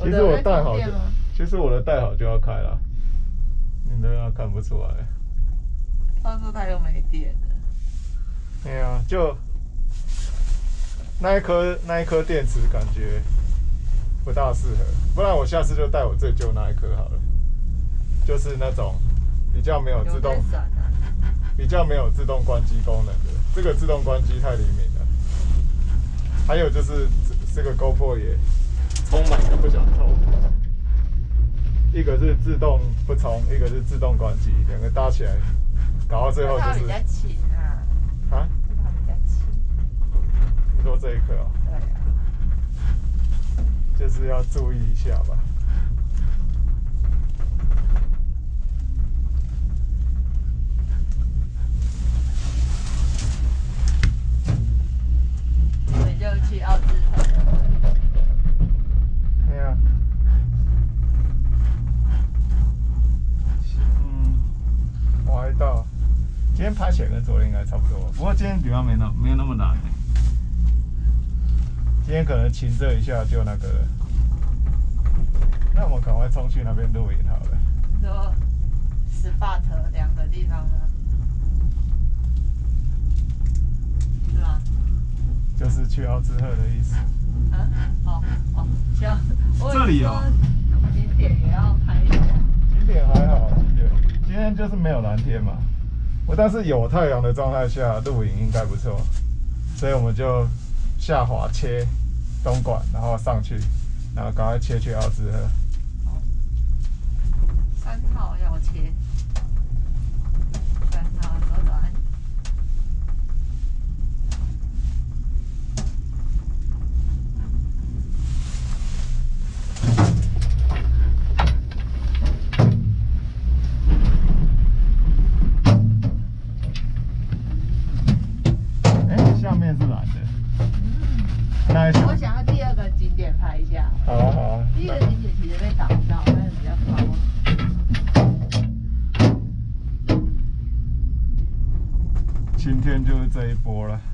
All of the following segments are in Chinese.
其实我带好就，其实我的带好就要开了，你都要看不出来。他说他又没电了。对啊，就那一颗那一颗电池感觉不大适合，不然我下次就带我最旧那一颗好了，就是那种比较没有自动，比较没有自动关机功能的，这个自动关机太灵敏了。还有就是这个 GoPro 也。充满就不想充，一个是自动不充，一个是自动关机，两个搭起来，搞到最后就是。比较轻啊。啊？它比较轻。你说这一颗哦？对啊。就是要注意一下吧。所以就去奥兹特。到，今天拍起来跟昨天应该差不多，不过今天比方没那没有那么难。今天可能停这一下就那个，那我们赶快冲去那边露营好了。你说，spot 两个地方呢？是吗？就是去奥兹赫的意思。嗯，哦哦，行。这里哦。景点也要拍一下。景点还好，景点。今天就是没有蓝天嘛，我但是有太阳的状态下露营应该不错，所以我们就下滑切东莞，然后上去，然后赶快切去奥兹赫。三套要切。这一波了。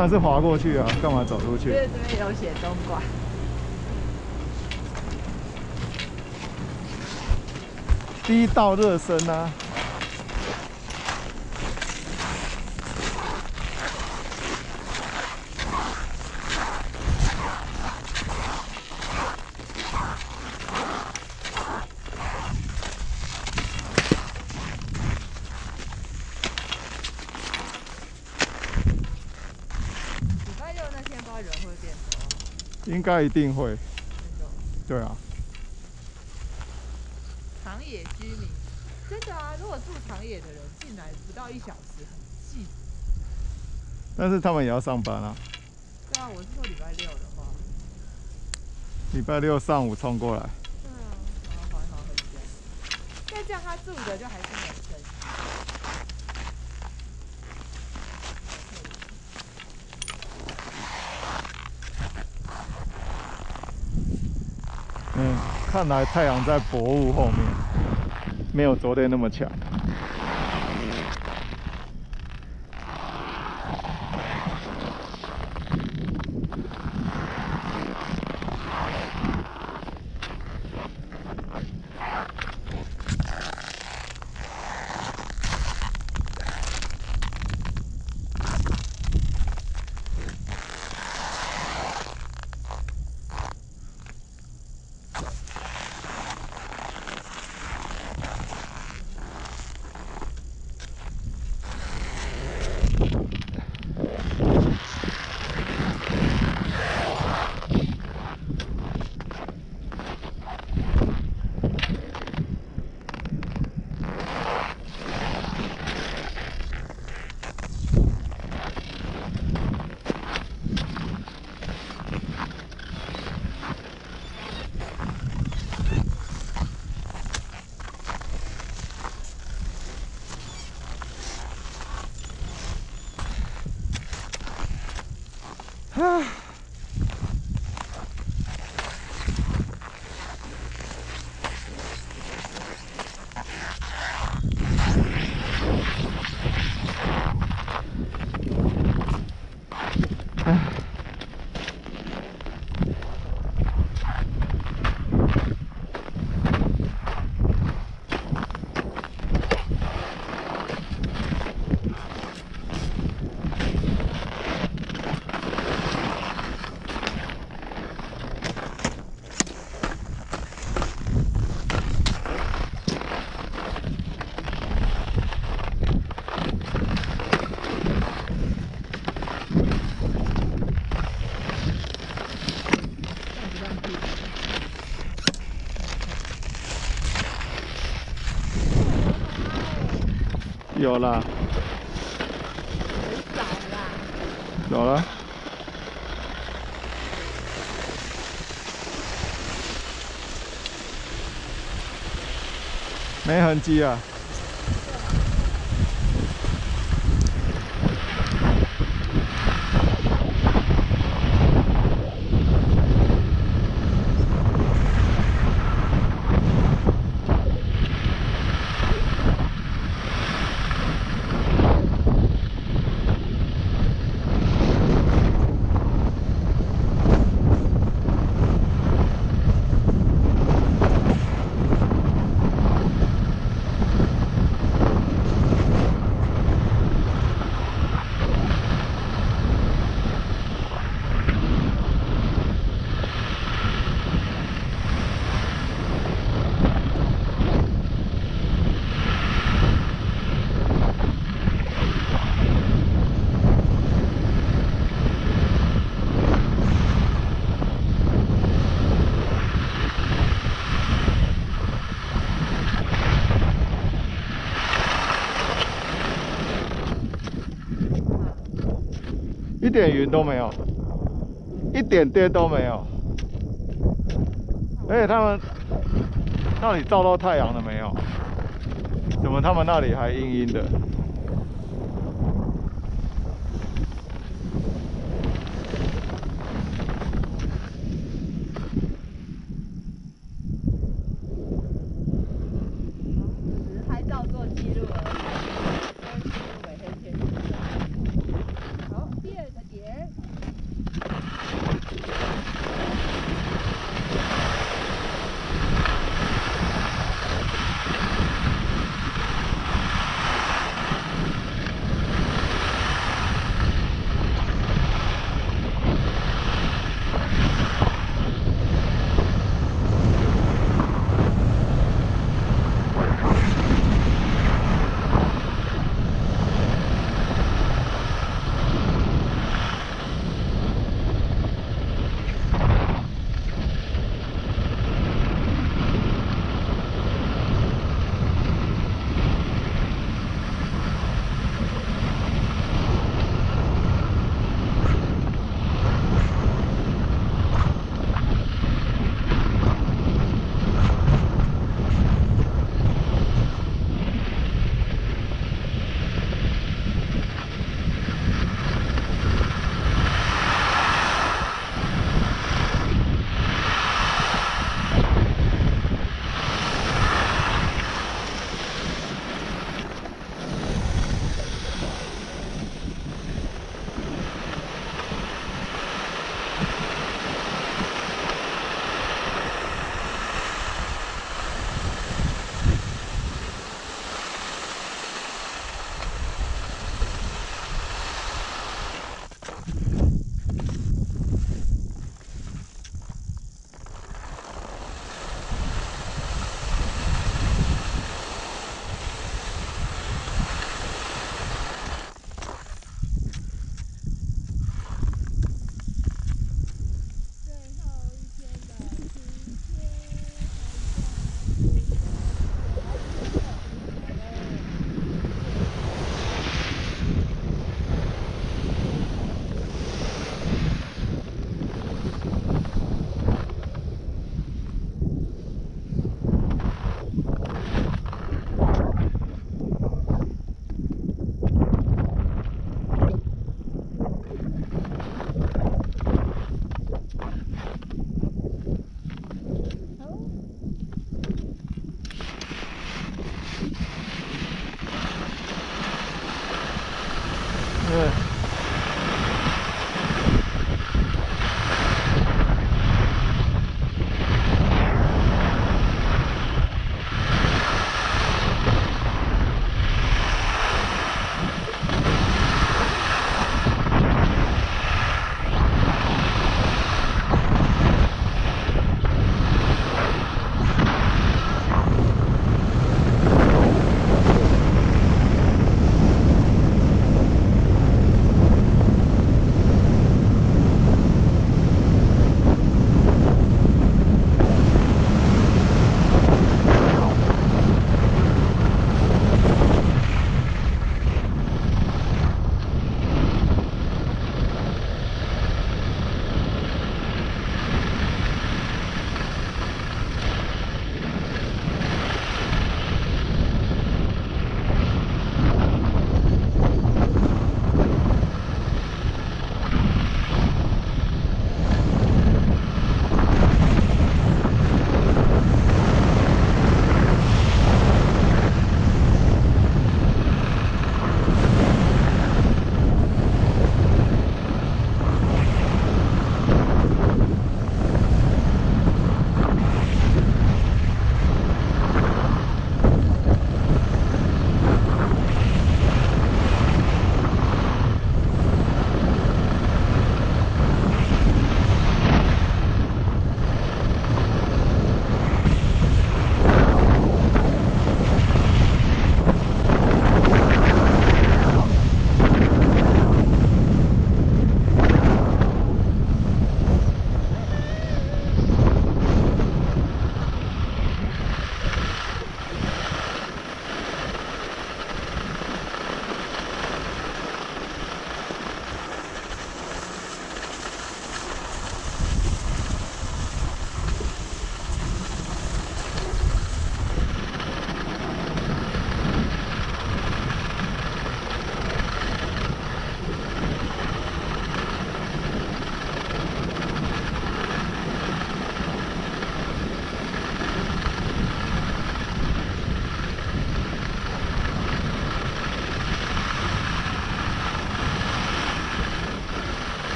然是滑过去啊，干嘛走出去？因为这边有写冬瓜。第一道热身啊。应该一定会，对啊。长野居民，真的啊！如果住长野的人进来不到一小时，很近。但是他们也要上班啊。对啊，我是说礼拜六的话。礼拜六上午冲过来。对啊，然后好好回家。但这样他住的就还是没有嗯，看来太阳在薄雾后面，没有昨天那么强。有啦，很少啦。有了。没痕迹啊。一点云都没有，一点电都没有。而且他们那里照到太阳了没有？怎么他们那里还阴阴的？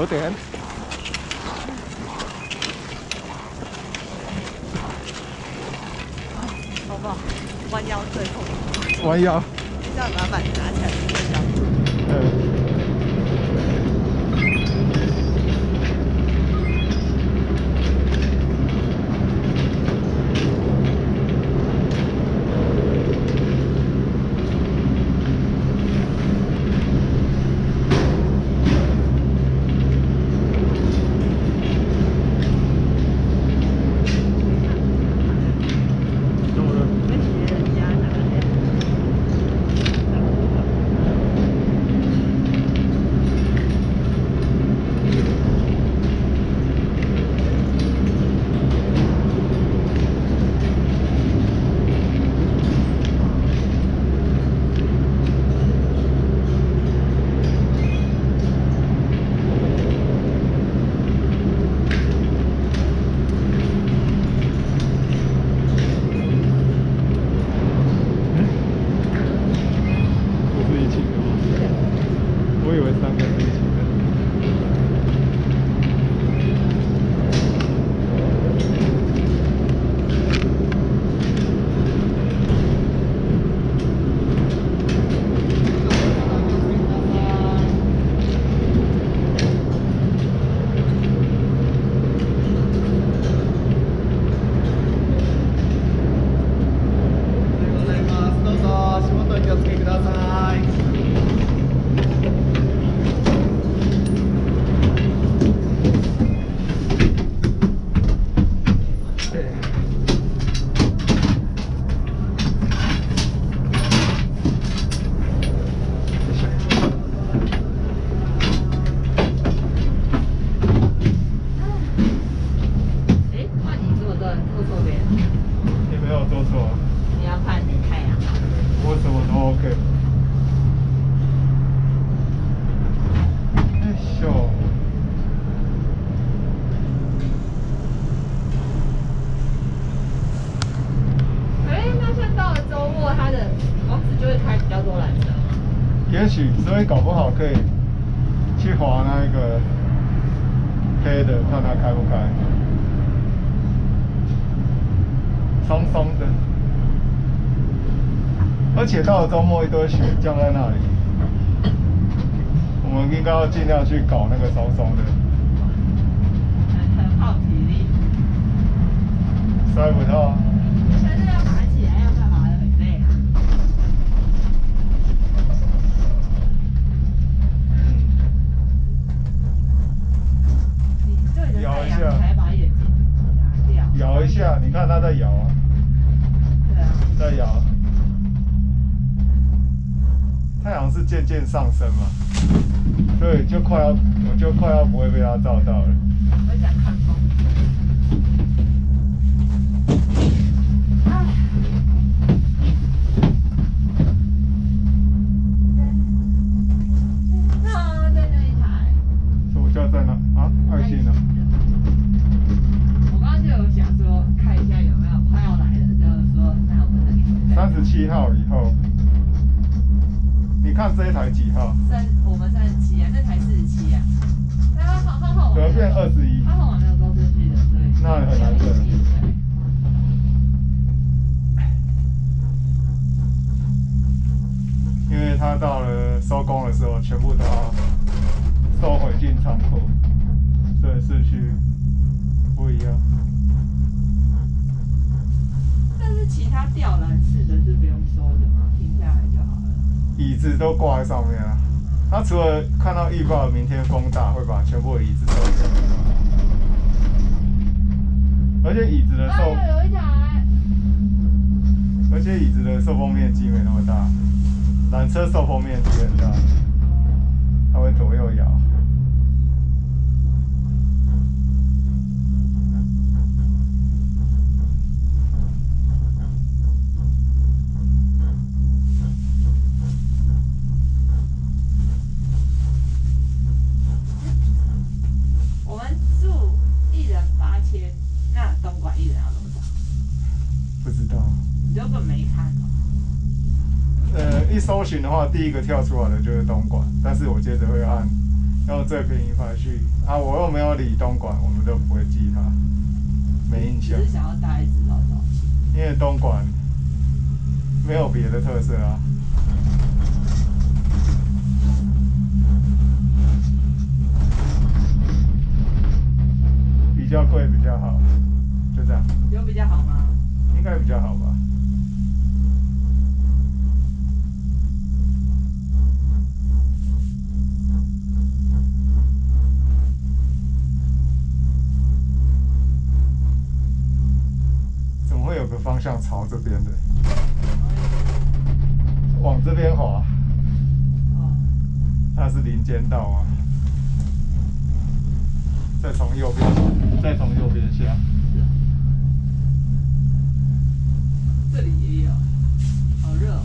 有点。好 tiễn ủa. 到了周末一堆雪降在那里。我们应该要尽量去搞那个扫扫二十一。他很晚没有做秩序的，所以那很难等。因为他到了收工的时候，全部都要收回进仓库，所以顺序不一样。但是其他吊篮式的是不用收的嘛，停下来就好了。椅子都挂在上面了。他除了看到预报明天风大会把全部的椅子收走，而且椅子的受，而且椅子的受风面积没那么大，缆车受风面积很大，它会左右摇。话第一个跳出来的就是东莞，但是我接着会按用最便宜排序，啊，我又没有理东莞，我们都不会记它，没印象。因为东莞没有别的特色啊。比较贵比较好，就这样。有比较好吗？应该比较好吧。怎么会有个方向朝这边的？往这边滑，哦，它是林间道啊。再从右边，再从右边下。这里也有，好热哦，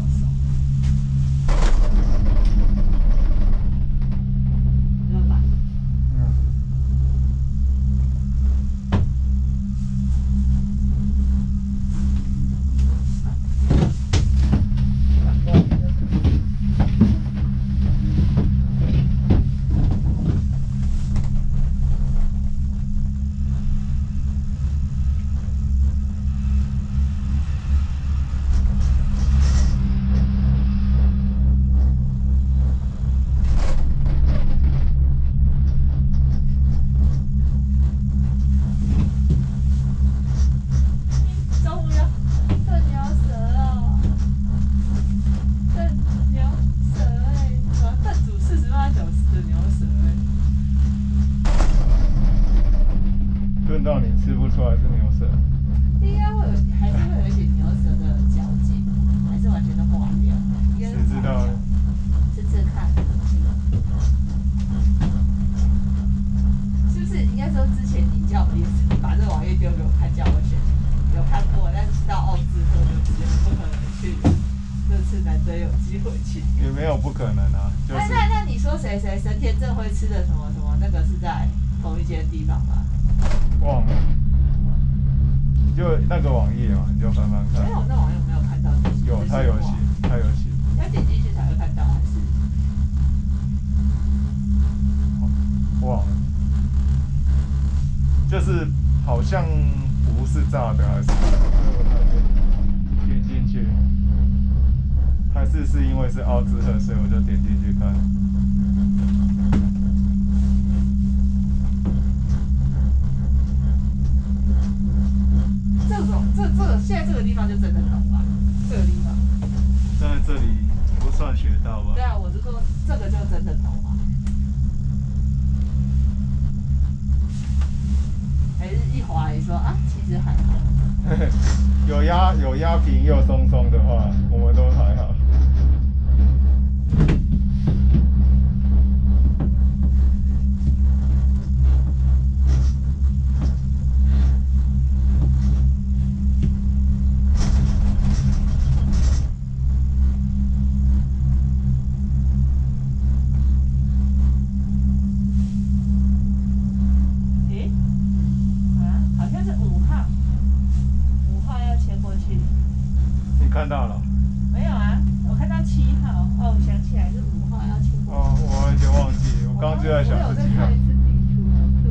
刚刚就在想我有是几号再看一。次地图度。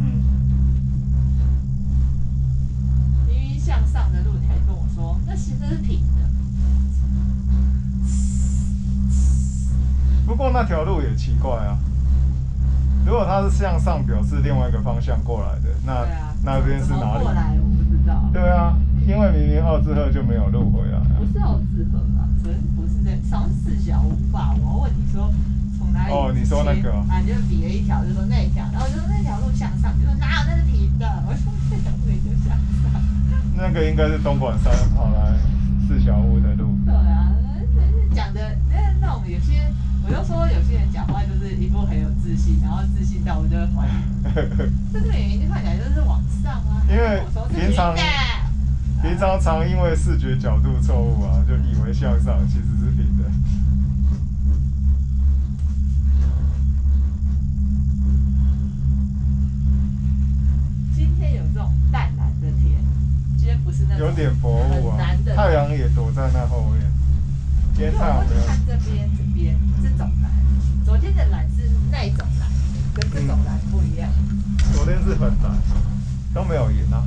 嗯，明明向上的路，你还跟我说那其实是平的。不过那条路也奇怪啊。如果它是向上，表示另外一个方向过来的，那、啊，那边是哪里？过来我不知道。对啊，因为明明奥兹赫就没有路回来。不是奥兹河啊，可能不是在上四小五吧。我要问你说哦你说那个哦切啊，你就比了一条，就说那一条，然后我就说那条路向上，就说哪有那是平的？我说那条路也就向上。那个应该是东莞山跑来四小屋的路。对啊，讲的那那种有些，我就说有些人讲话就是一副很有自信，然后自信到我就会怀疑，这个眼睛看起来就是往上啊。因为平常平常常因为视觉角度错误啊，就以为向上，其实不是那种有点薄雾啊太阳也躲在那后面。今天太阳没有看这边这边这种蓝，昨天的蓝是那一种蓝，跟这种蓝不一样。昨天是很蓝，都没有赢啊。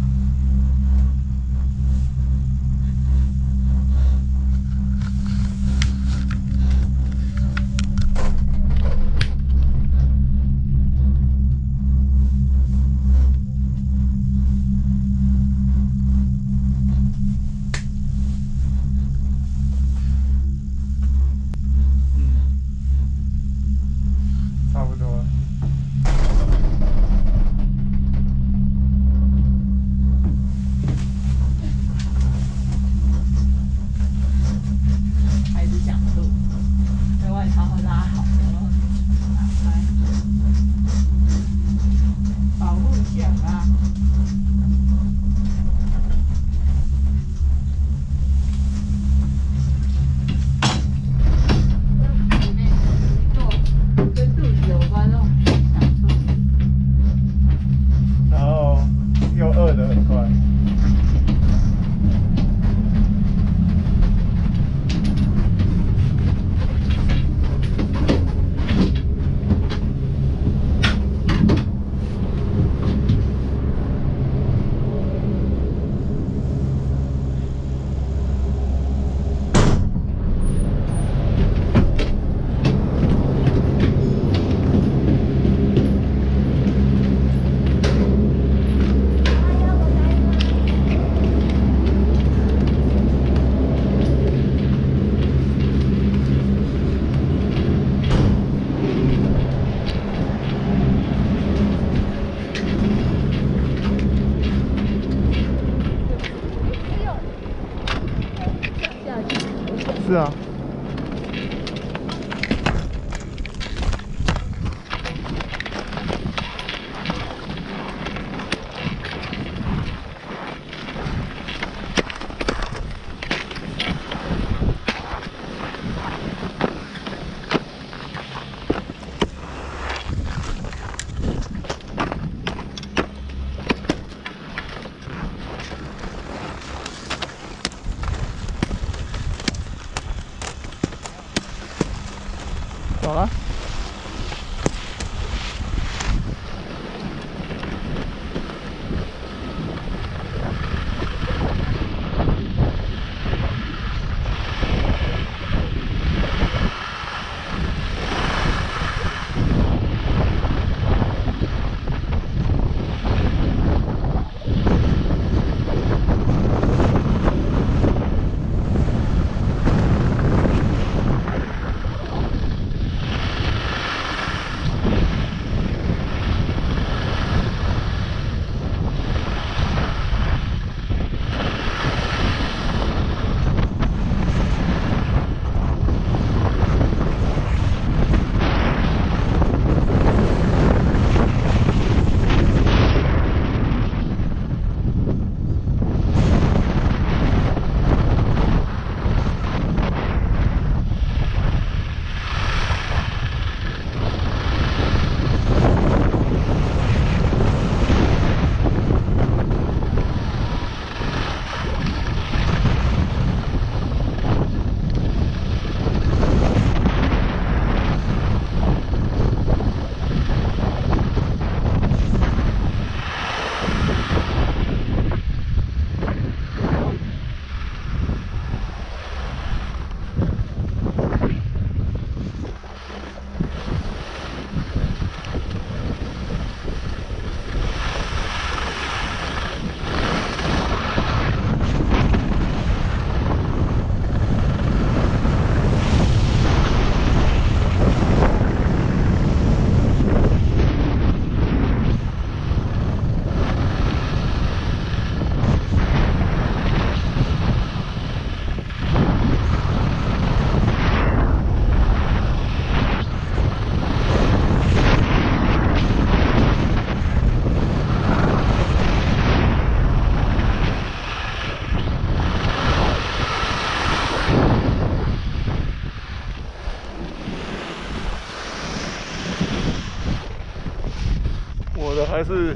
是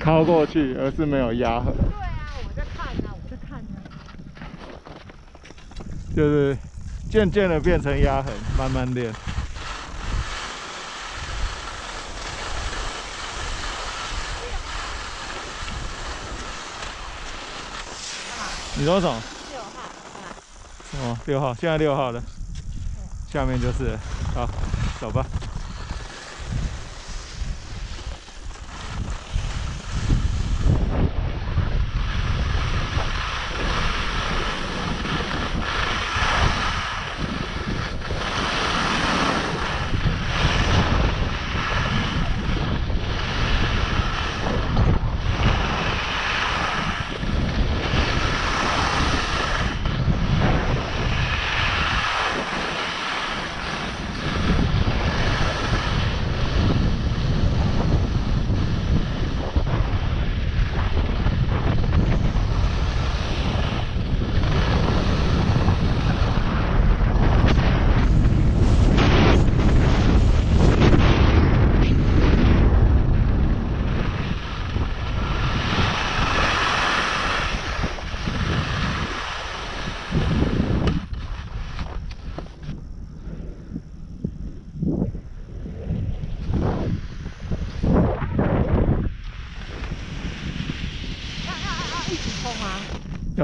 靠过去而是没有压痕对啊我在看呢我在看呢就是渐渐的变成压痕慢慢练。你多少？六号哦六号现在六号的下面就是好走吧。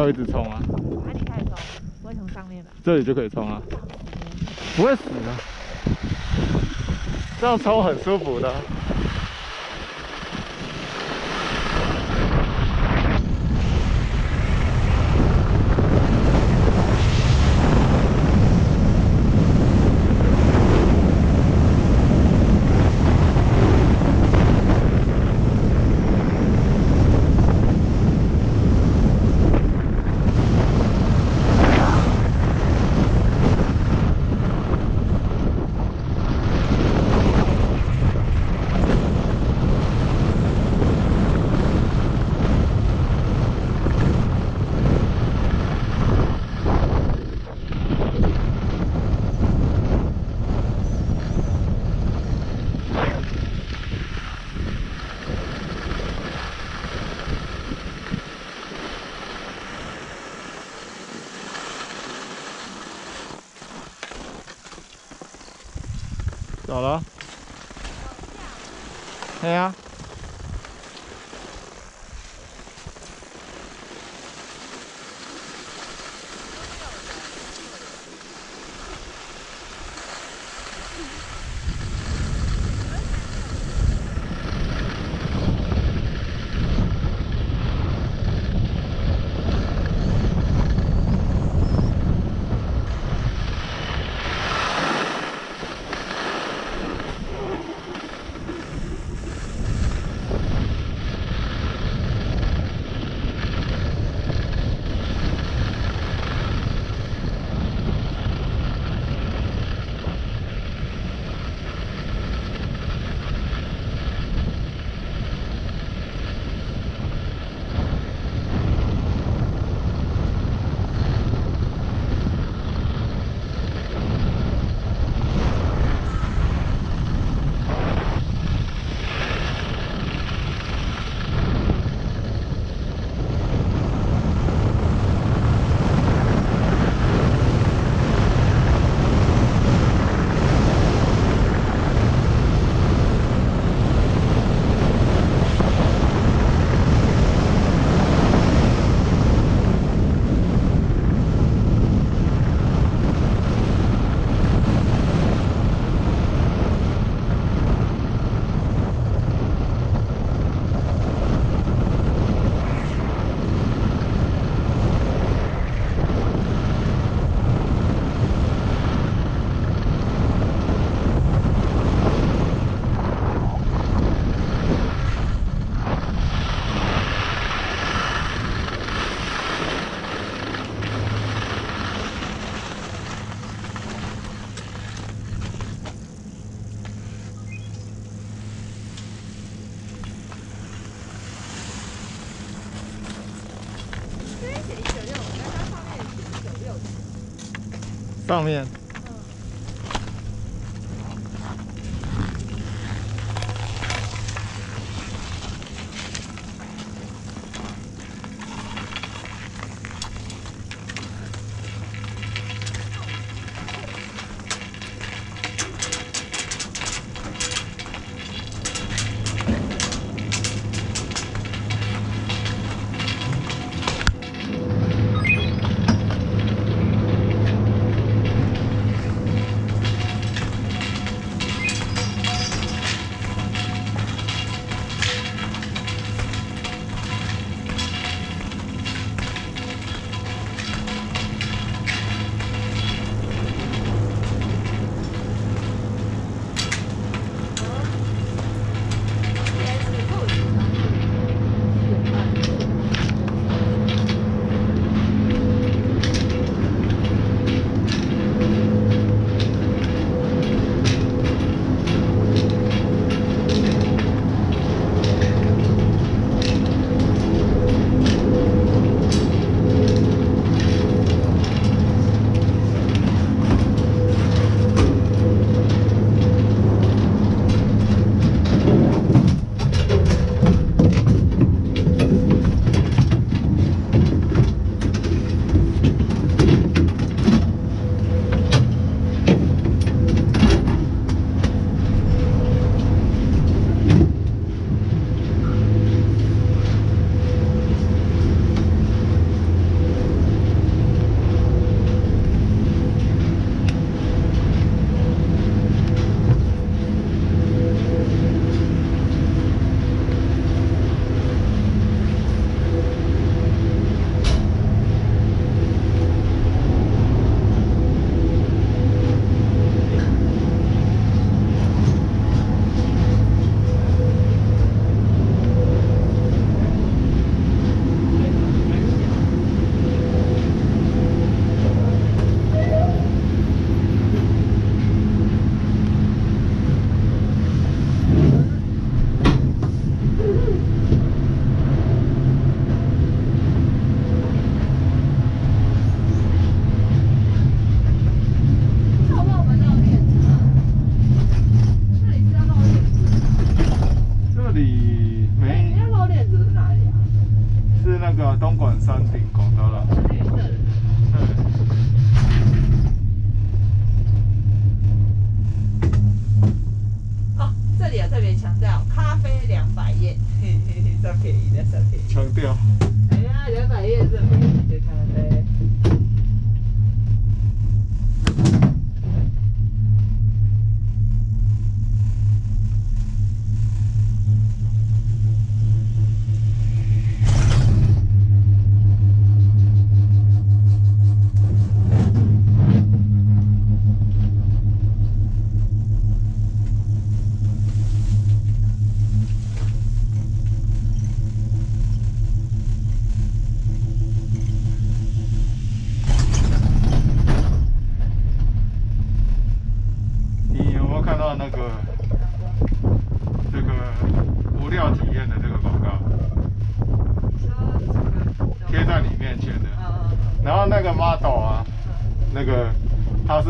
要一直冲啊，哪里开始冲？不会从上面吧？这里就可以冲啊，不会死的。这样冲很舒服的。走了。对上面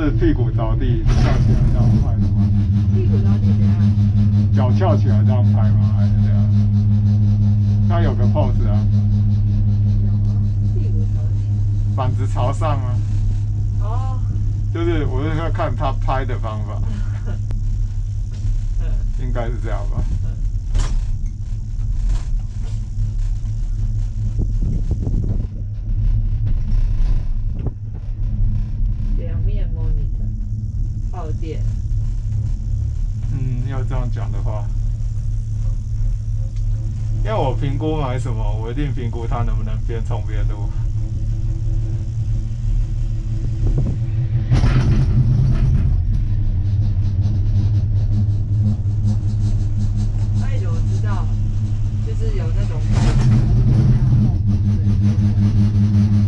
是屁股着地翘起来这样拍的吗？屁股着地怎样？脚翘起来这样拍吗？还是这样？那有个 pose 啊，有啊，屁股着地。板子朝上啊，哦，就是我是要看他拍的方法，嗯 应该是这样吧。两面 monitor，嗯，要这样讲的话，要我评估买什么，我一定评估它能不能边充边录。哎，我知道，就是有那种。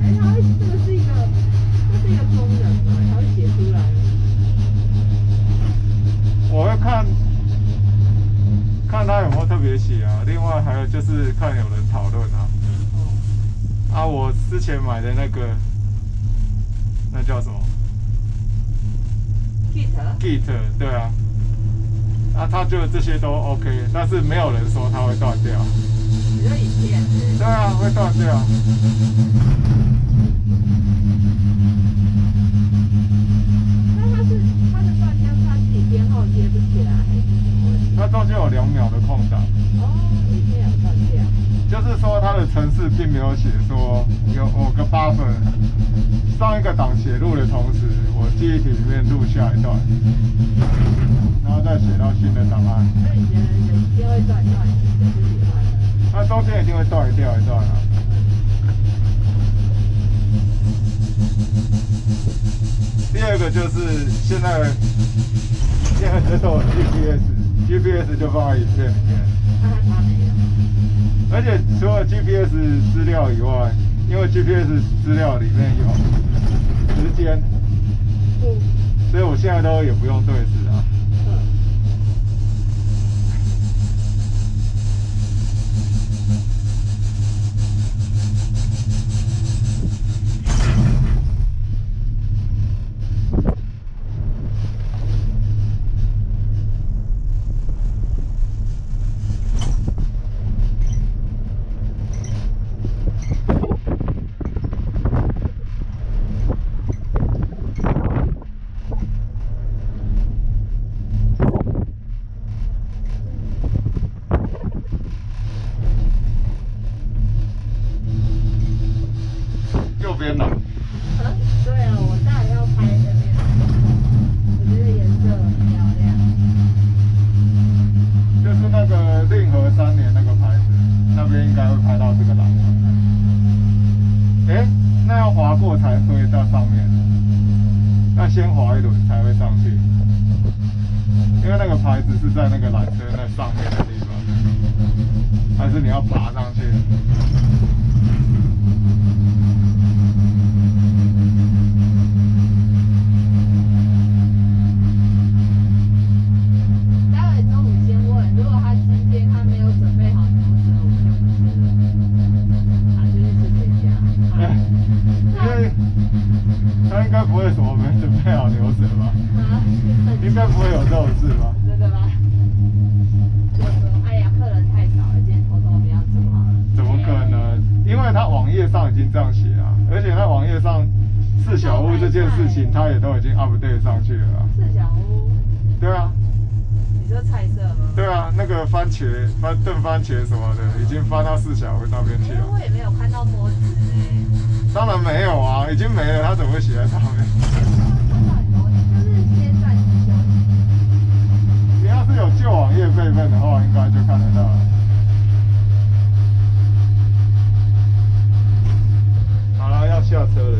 哎，它会这个是一个，这是一个功能嘛，它会写出来。我会看看他有没有特别写啊，另外还有就是看有人讨论啊。哦，啊，我之前买的那个，那叫什么 Kit，Git？对啊，啊，他就这些都 OK，但是没有人说它会断掉。你说影片对啊，会断掉。那它是它的断掉，是它自己编号接不起来，中间有两秒的空档。就是说它的程式并没有写说有某个 buffer，上一个档写入的同时，我记忆体里面录下一段，然后再写到新的档案。那以前有一天会断断，你是喜欢的。它中间一定会断掉一段啊。第二个就是现在现在这都有 GPS，GPS 就放在影片里面。而且除了 GPS 资料以外，因为 GPS 资料里面有时间，嗯。所以我现在都也不用对时啊。嗯。右边冷，啊，对啊，我大概要拍这边，我觉得颜色很漂亮。就是那个令和三年那个牌子，那边应该会拍到这个蓝色。哎，那要划过才会到上面，那先划一轮才会上去，因为那个牌子是在那个缆车那上面的地方，还是你要爬上去？待会中午先问，如果他今天他没有准备好牛舌，我们就不吃了，啊，就是吃这家。哎啊，因为他应该不会什么没准备好牛舌吧？啊，应该不会有这种事吧？真的吗？就说，哎呀，客人太少了，今天偷偷不要煮好了。怎么可能？因为他网页上已经这样写啊，而且他网页上四小屋这件事情，他也都已经 update 上去了啊。四小屋，对啊，你说菜色吗？对啊，那个番茄、番炖番茄什么的，已经翻到四小屋那边去了我了。也没有看到模子哎。当然没有啊，已经没了，他怎么会写在上面？你要是有旧网页备份的话，应该就看得到了。好了，要下车了。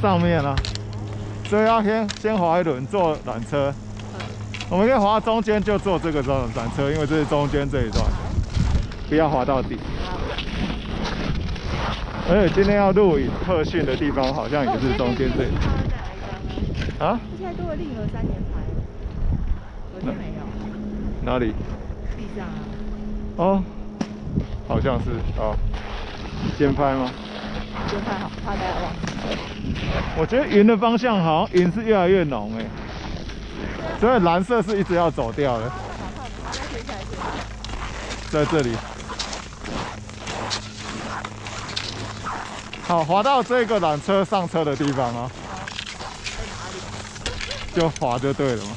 上面啊，所以要先先滑一轮坐缆车。我们可以滑到中间就坐这个缆缆车，因为这是中间这一段，不要滑到底。而且今天要录影特训的地方好像也是中间这里啊？现在多了令和三年牌，昨天没有，哪里？地上啊。哦，好像是哦。先拍吗？先拍好，怕大家忘记。我觉得云的方向好像云是越来越浓哎，所以蓝色是一直要走掉的。在这里。好，滑到这个缆车上车的地方啊。就滑就对了嘛。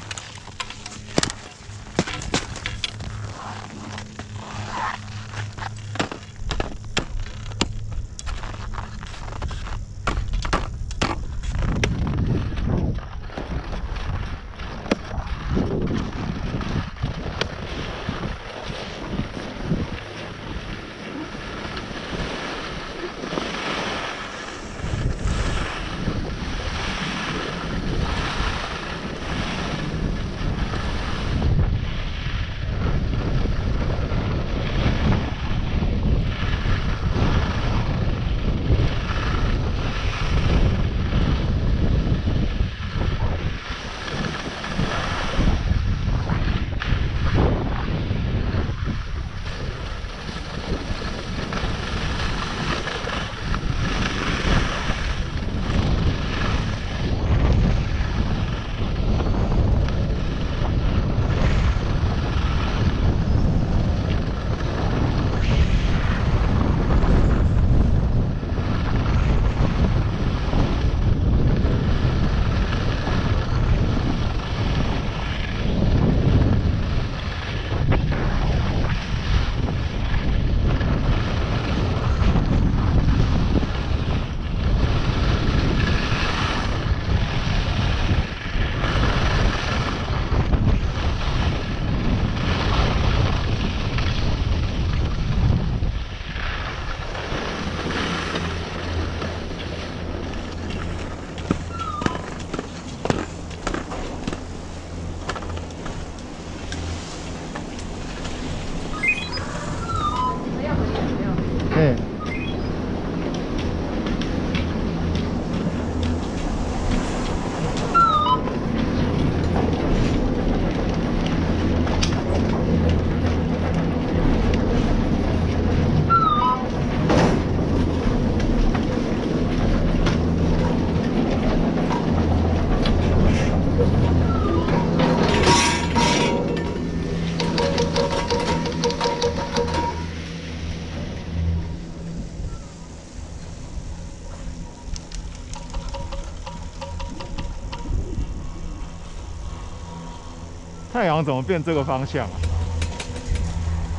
怎么变这个方向啊？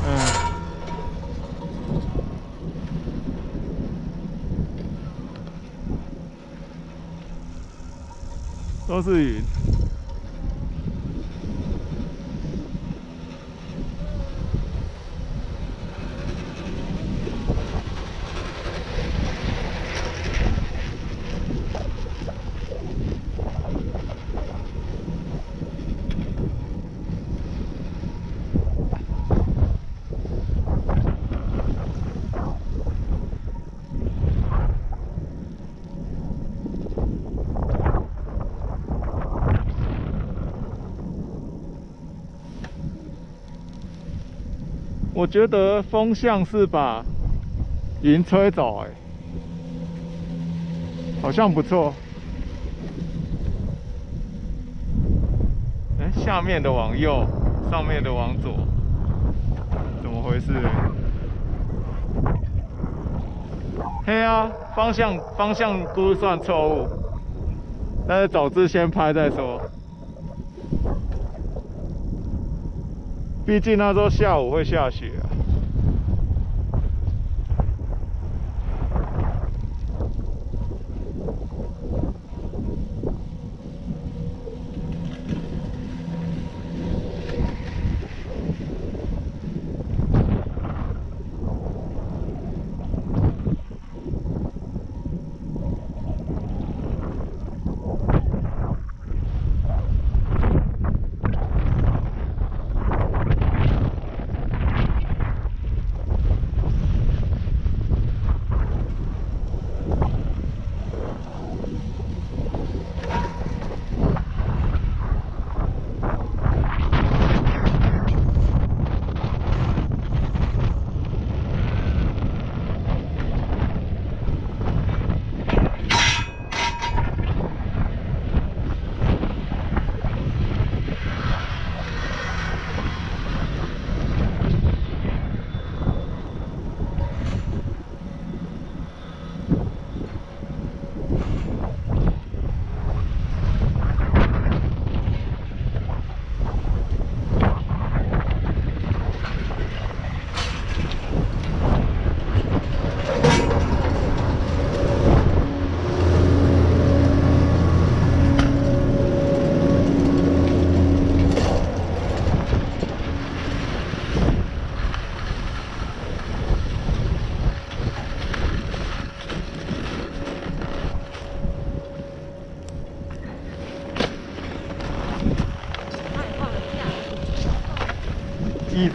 嗯，都是云。我觉得风向是把云吹走，哎，好像不错。哎，下面的往右，上面的往左，怎么回事？嘿啊，方向方向估算错误，但是走之先拍再说。毕竟那时候下午会下雪。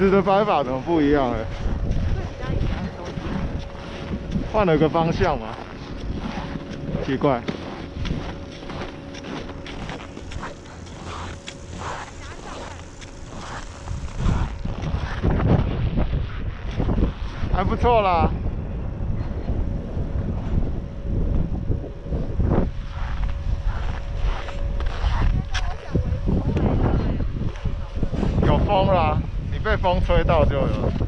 这的方法怎么不一样哎？换了个方向嘛，奇怪。还不错啦。别打我了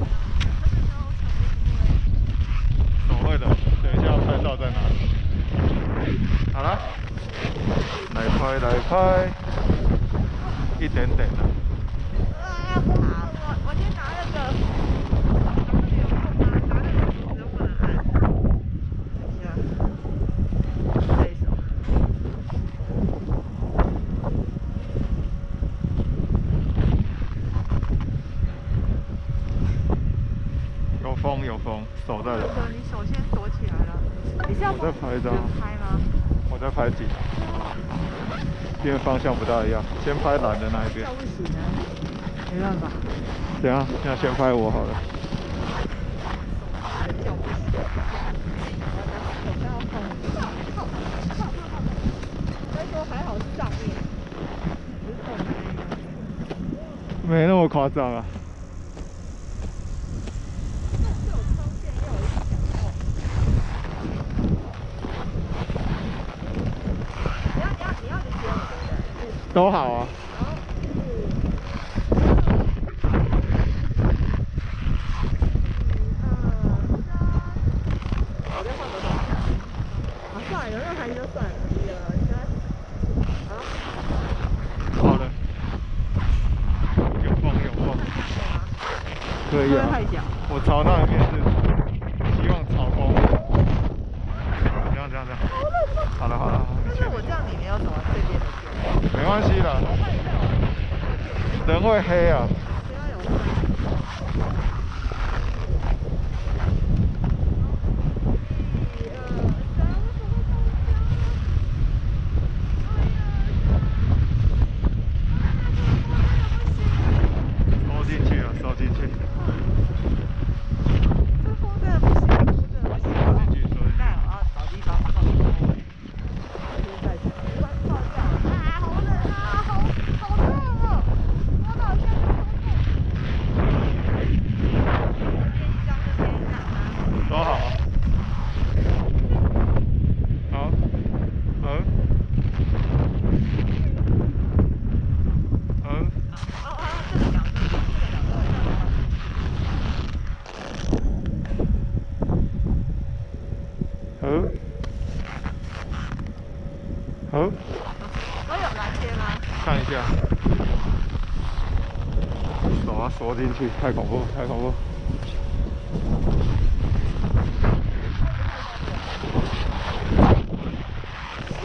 先拍蓝的那一边。没办法。行那先拍我好了。缩进去，太恐怖，太恐怖！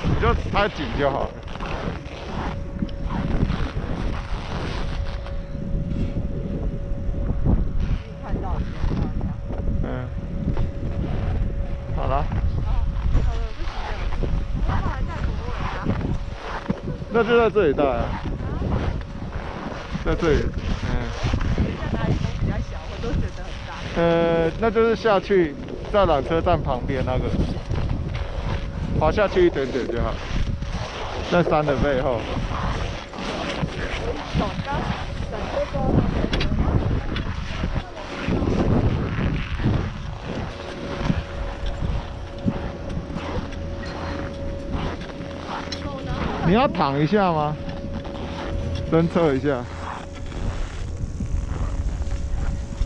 你就拍紧就好了。嗯。好了。那就在这里带啊，在这里。呃，那就是下去在缆车站旁边那个，滑下去一点点就好。在山的背后。你要躺一下吗？侦测一下，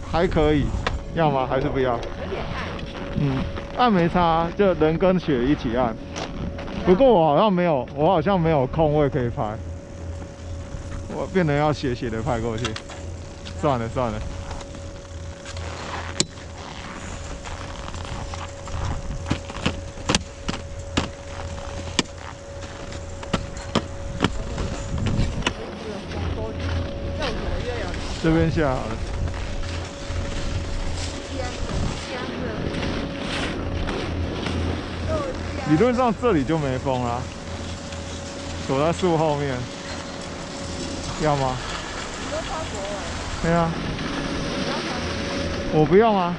还可以。要吗？还是不要？有点暗。嗯，暗没差，就人跟雪一起暗。不过我好像没有，我好像没有空位可以拍，我变得要斜斜的拍过去。算了算了。这边下好了。理论上这里就没风啦，躲在树后面，要吗？你对啊。我不要吗？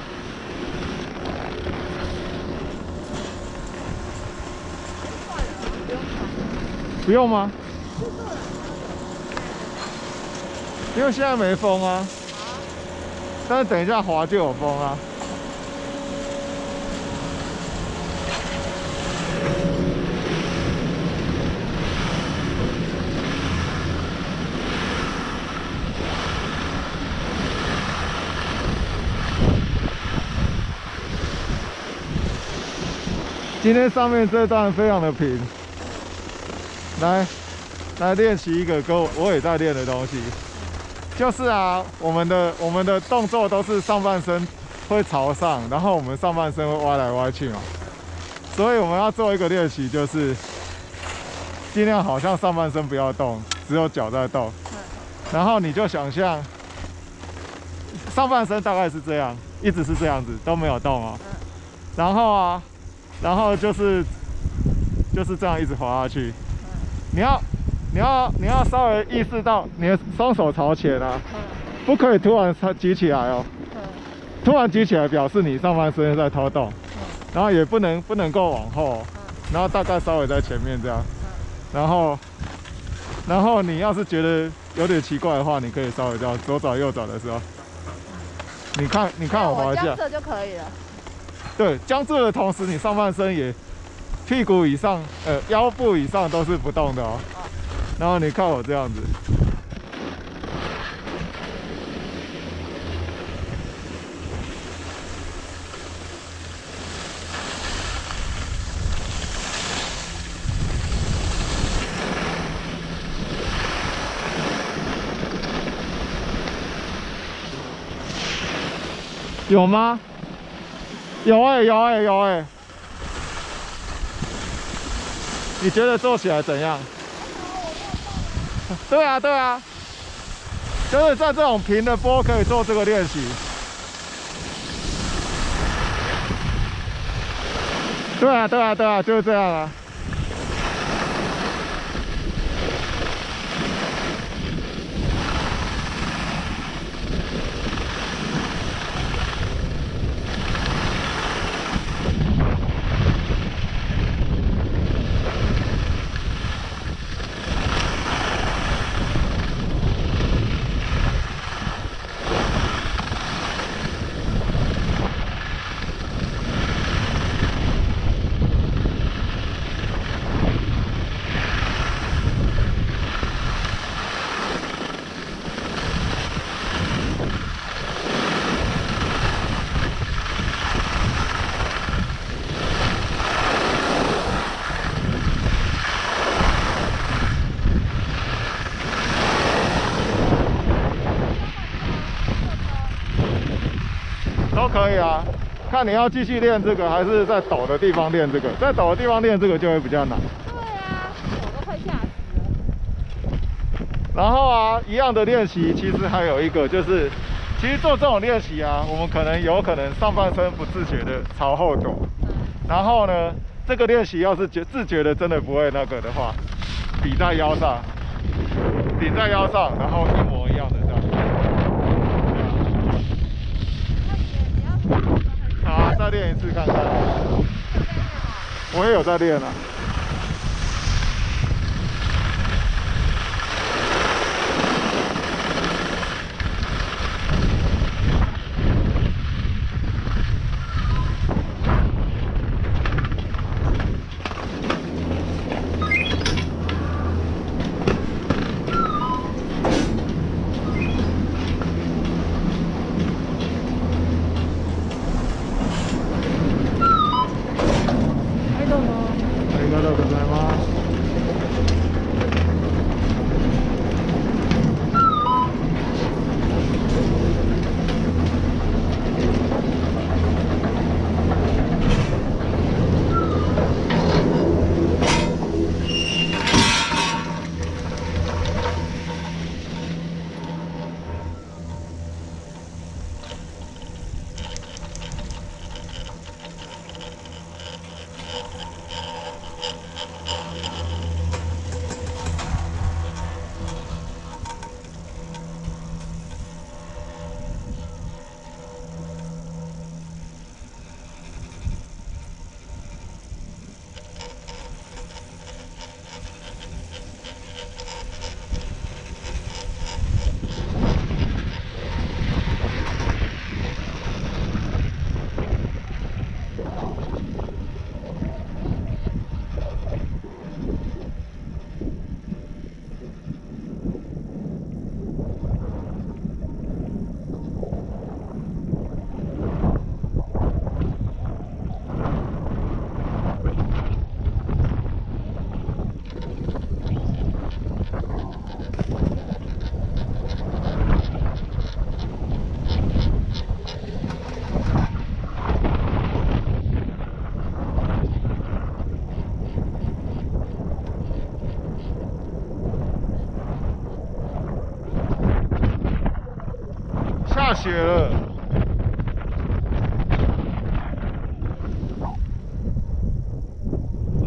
不用吗？因为现在没风啊，但是等一下滑就有风啊。今天上面这段非常的平，来来练习一个跟我我也在练的东西，就是啊，我们的我们的动作都是上半身会朝上，然后我们上半身会歪来歪去嘛，所以我们要做一个练习，就是尽量好像上半身不要动，只有脚在动，然后你就想象上半身大概是这样，一直是这样子都没有动哦，然后啊。然后就是就是这样一直滑下去。你要你要你要稍微意识到你的双手朝前啊，不可以突然举起来哦。突然举起来表示你上半身在拖动，然后也不能不能够往后，然后大概稍微在前面这样。然后然后你要是觉得有点奇怪的话，你可以稍微这样左转右转的时候，你看你看我滑一下，这就可以了。对，僵住的同时，你上半身也屁股以上、呃腰部以上都是不动的哦。然后你看我这样子，有吗？有哎、有哎、有哎、你觉得做起来怎样？对啊，对啊，就是在这种平的坡可以做这个练习。对啊，对啊，对啊，就是这样啊。都可以啊，看你要继续练这个，还是在陡的地方练这个。在陡的地方练这个就会比较难。对啊，我都快吓死了。然后啊，一样的练习，其实还有一个就是，其实做这种练习啊，我们可能有可能上半身不自觉的朝后躲，然后呢，这个练习要是觉自觉的真的不会那个的话，抵在腰上，顶在腰上，然后一模一样的这样。那姐，你要什么还是好啊，再练试看看。我也有在练啊。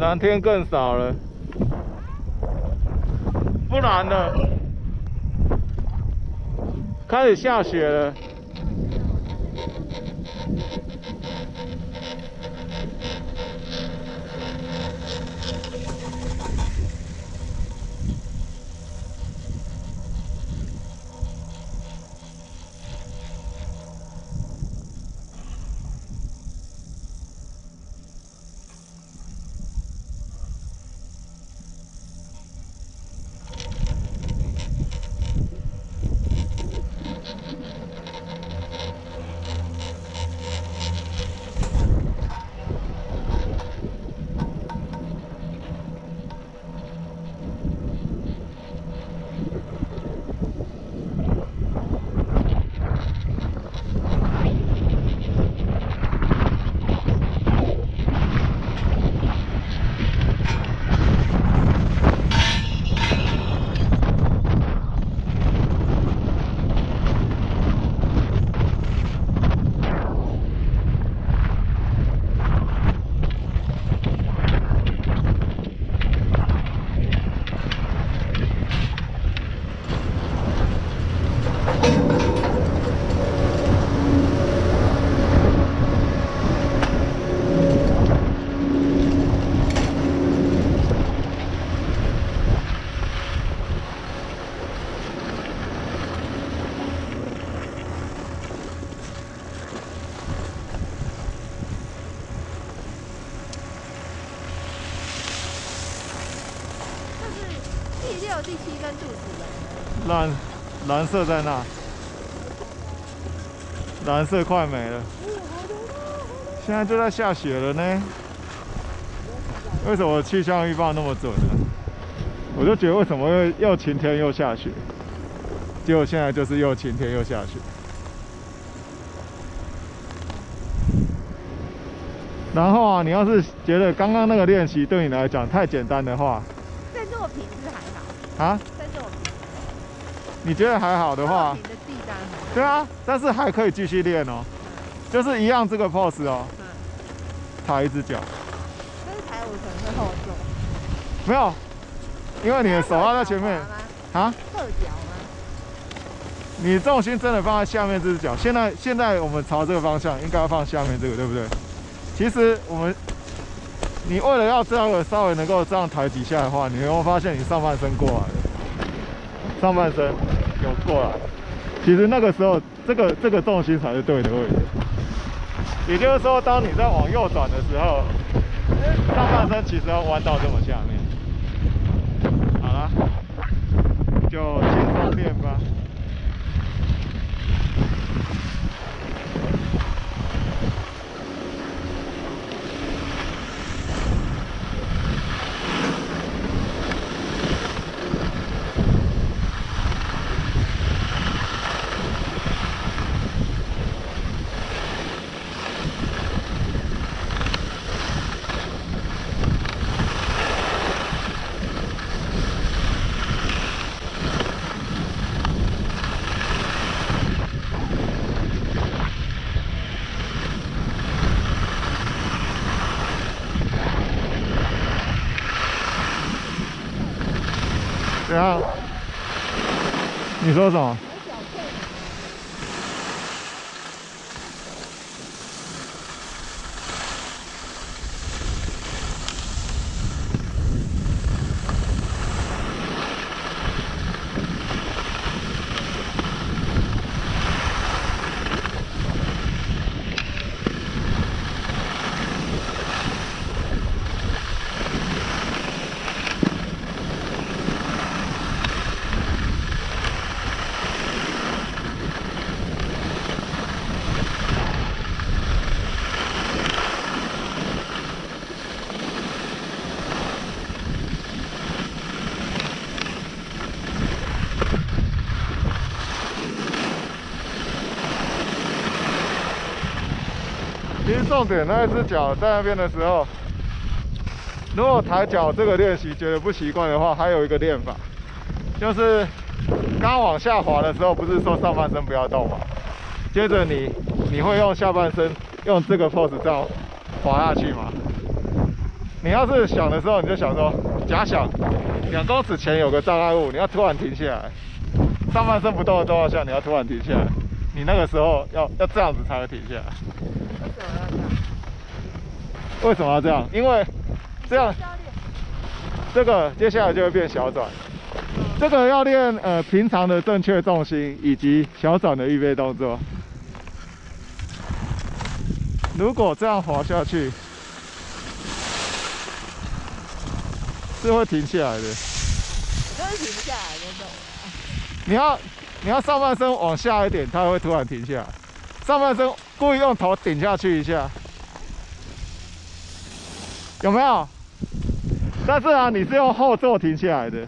蓝天更少了，不然呢？开始下雪了。第六、第七根柱子了。蓝蓝色在那，蓝色快没了，现在就在下雪了呢。为什么气象预报那么准呢？我就觉得为什么又晴天又下雪，结果现在就是又晴天又下雪。然后啊，你要是觉得刚刚那个练习对你来讲太简单的话，啊，在作品你觉得还好的话你，的地单好。对啊，但是还可以继续练哦，就是一样这个 pose 哦，嗯，抬一只脚，但是抬舞可能会后做。没有，因为你的手要在前面啊，侧脚吗？你重心真的放在下面这只脚。现在现在我们朝这个方向，应该要放下面这个，对不对？其实我们，你为了要这样的稍微能够这样抬几下的话，你会发现你上半身过来了，上半身有过来。其实那个时候，这个这个重心才是对的位置。也就是说，当你在往右转的时候，上半身其实要弯到这么下面。好了，就轻松练吧。怎样？你说什么？重点那一只脚在那边的时候，如果抬脚这个练习觉得不习惯的话，还有一个练法，就是刚往下滑的时候，不是说上半身不要动吗？接着你你会用下半身用这个 pose 这样滑下去吗？你要是想的时候，你就想说，假想两公尺前有个障碍物，你要突然停下来，上半身不动的状况下，你要突然停下来，你那个时候要要这样子才会停下来。为什么要这样？因为这样，这个接下来就会变小转。这个要练呃平常的正确重心以及小转的预备动作。如果这样滑下去，是会停下来的。就是停不下来那种。你要你要上半身往下一点，它会突然停下来。上半身故意用头顶下去一下，有没有？但是啊，你是用后座停下来的，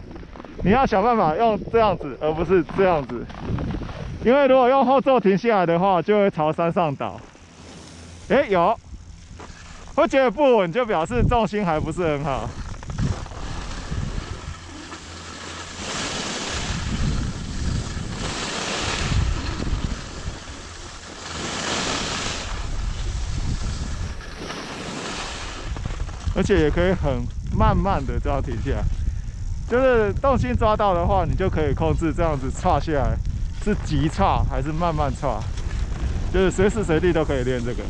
你要想办法用这样子，而不是这样子。因为如果用后座停下来的话，就会朝山上倒。诶，有，会觉得不稳，就表示重心还不是很好。而且也可以很慢慢的这样停下来，就是重心抓到的话，你就可以控制这样子岔下来，是急岔还是慢慢岔，就是随时随地都可以练这个。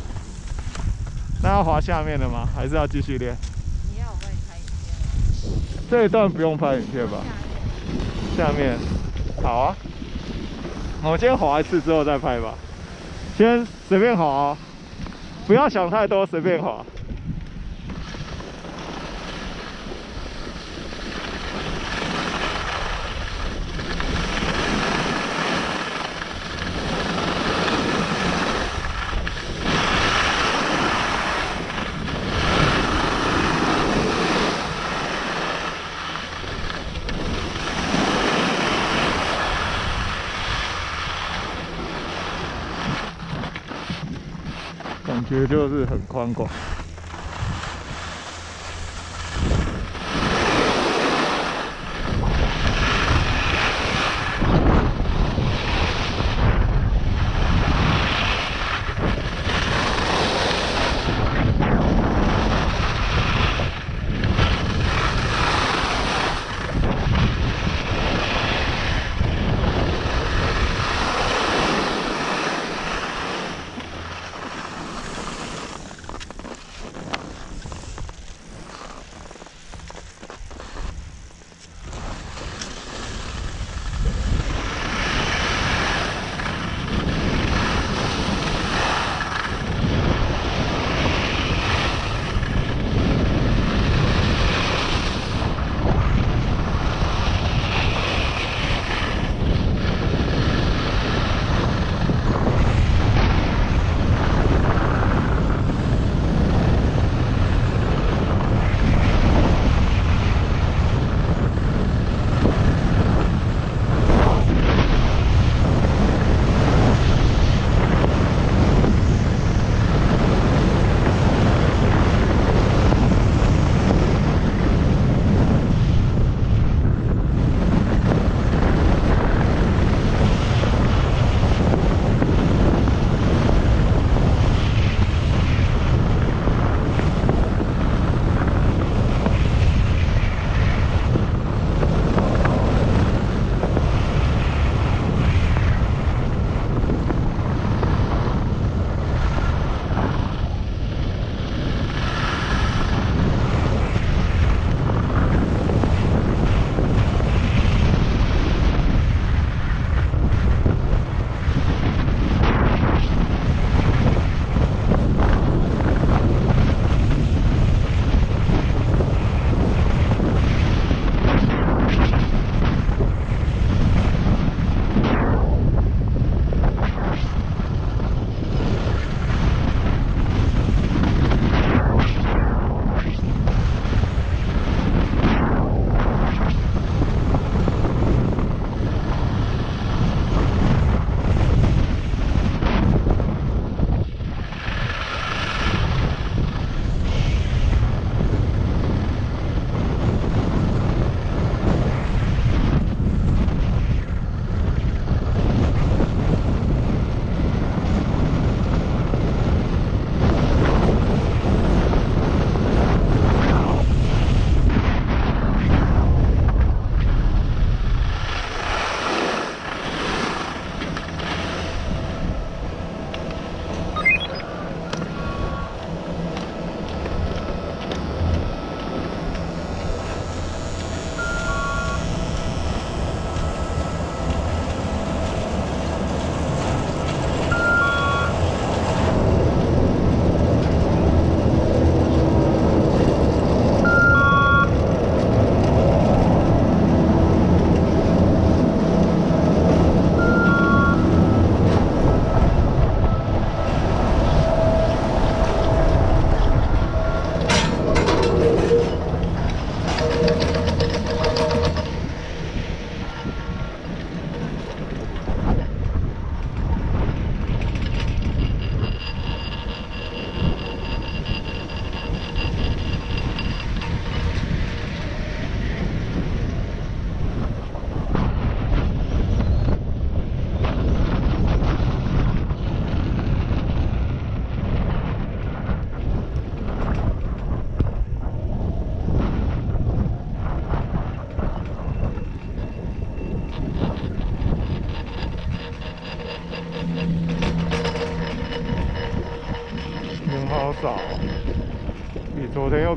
那要滑下面的吗？还是要继续练？你要我帮你拍影片吗？这一段不用拍影片吧？下面，好啊。我先滑一次之后再拍吧，先随便滑哦，不要想太多，随便滑。其实就是很宽广。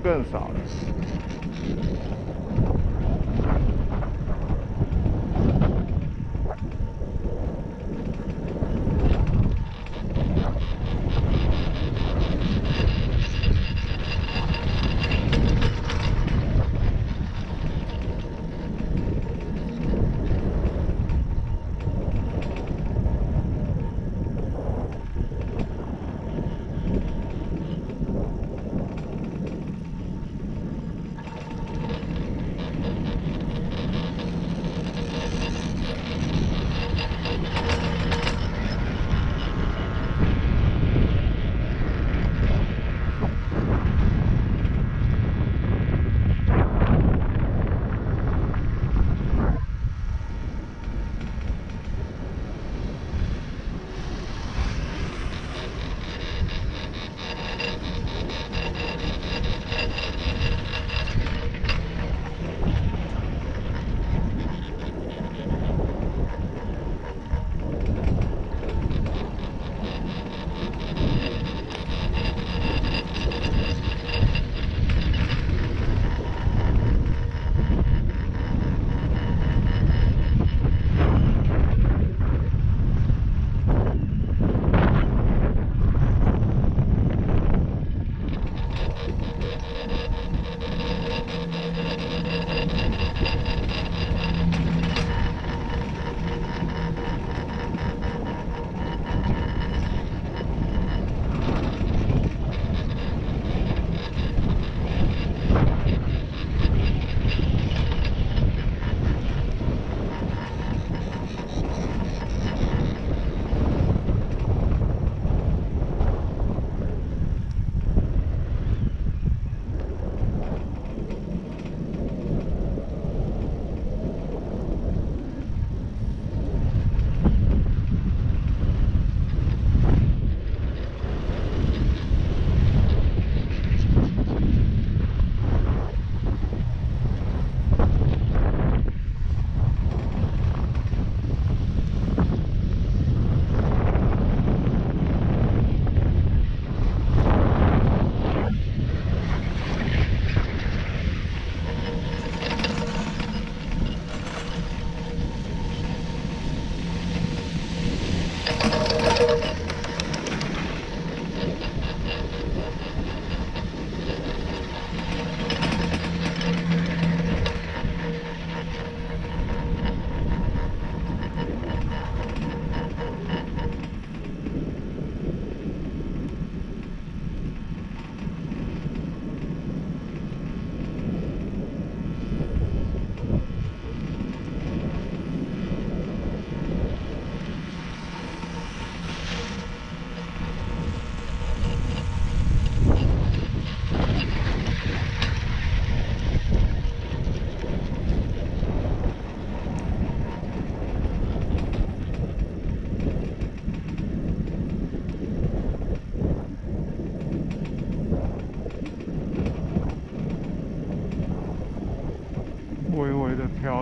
更少。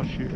微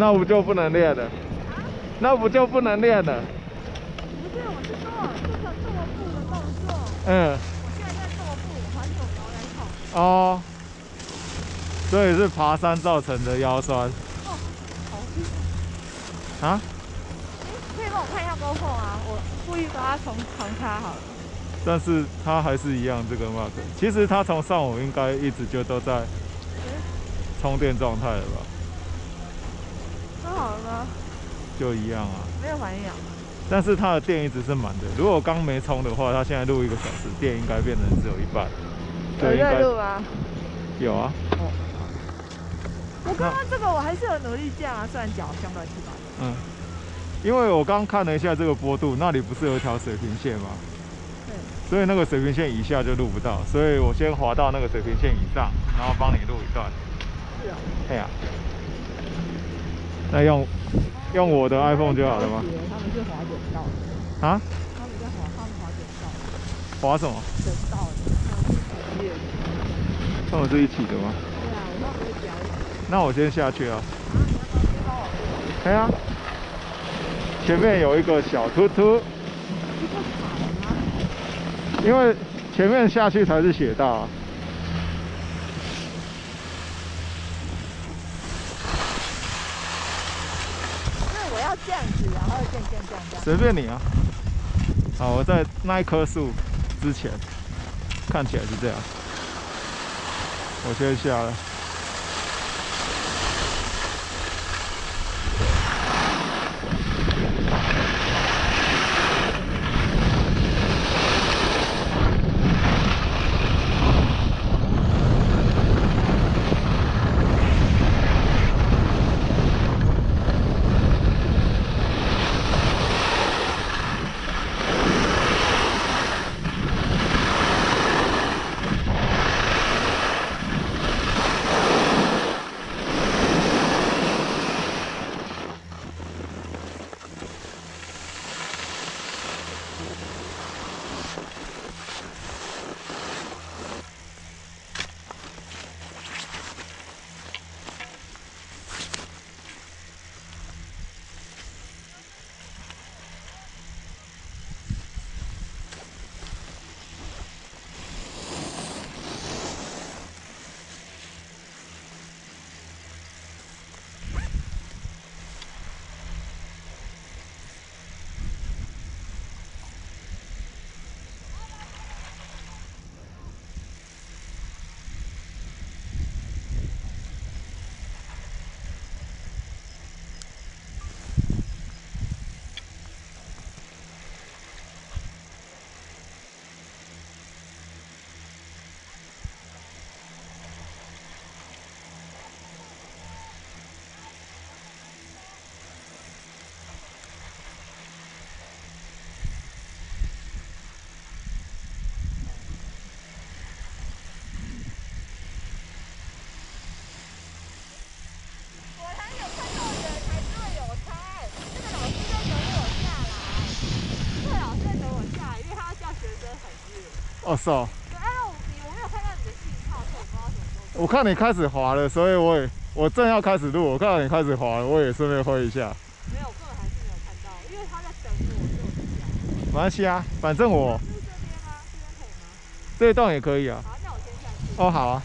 那不就不能练了？那不就不能练了？不是，我是说这个这么步的动作，嗯，我现在在这么步，环九摇人头，哦，所以是爬山造成的腰酸哦好辛苦。啊？可以帮我看一下 GoPro 吗？我故意把它重重插好了。但是它还是一样这个 mark。其实它从上午应该一直就都在充电状态了吧？那好了吗？就一样啊。没有反应啊。但是它的电一直是满的。如果刚没充的话，它现在录一个小时，电应该变成只有一半。有应该热度吗？有啊。我刚刚这个我还是有努力降啊，虽然脚相乱七八糟。嗯，因为我刚看了一下这个坡度，那里不是有一条水平线吗？对。所以那个水平线以下就录不到，所以我先滑到那个水平线以上，然后帮你录一段。是啊。对呀、那用用我的 iPhone 就好了吗？他们是滑点道的，啊？他们在滑，他们滑点道，滑什么？点道的，他们是职业的。跟我是一起的吗？对啊，我让他们表演。那我先下去啊。啊，你要不要先帮我录？对啊。前面有一个小突突？因为前面下去才是雪道啊。那我要这样子，然后这样这样这样这样。随便你啊。好，我在那一棵树之前，看起来是这样。我先下了。哦，是哦。对，哎，我我没有看到你的信号，所以我不知道什么时候。我看你开始滑了，所以我也我正要开始录，我看到你开始滑了，我也顺便挥一下。没有，我根本还是没有看到，因为他在等我，所以我就下来。没关系啊，反正我是这边吗？这边可以吗？这一段也可以啊。好，那我先下去。哦，好啊。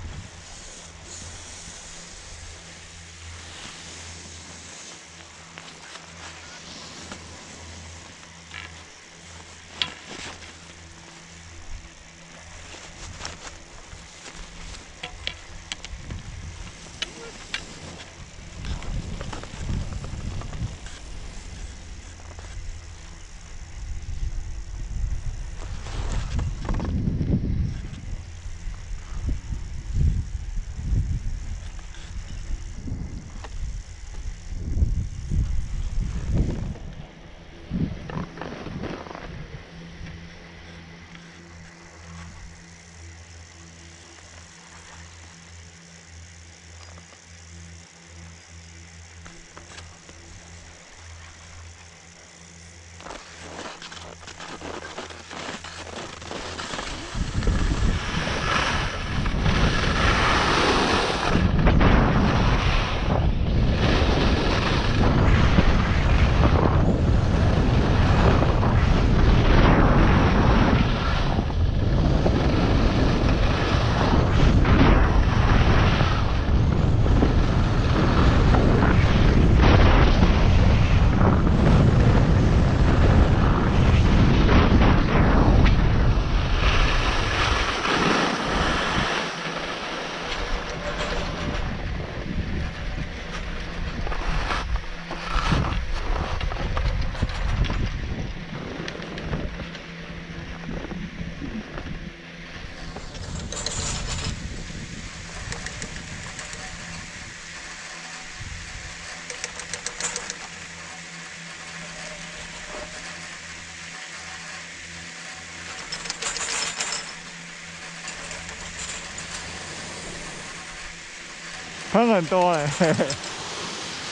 很多哎、嘿 嘿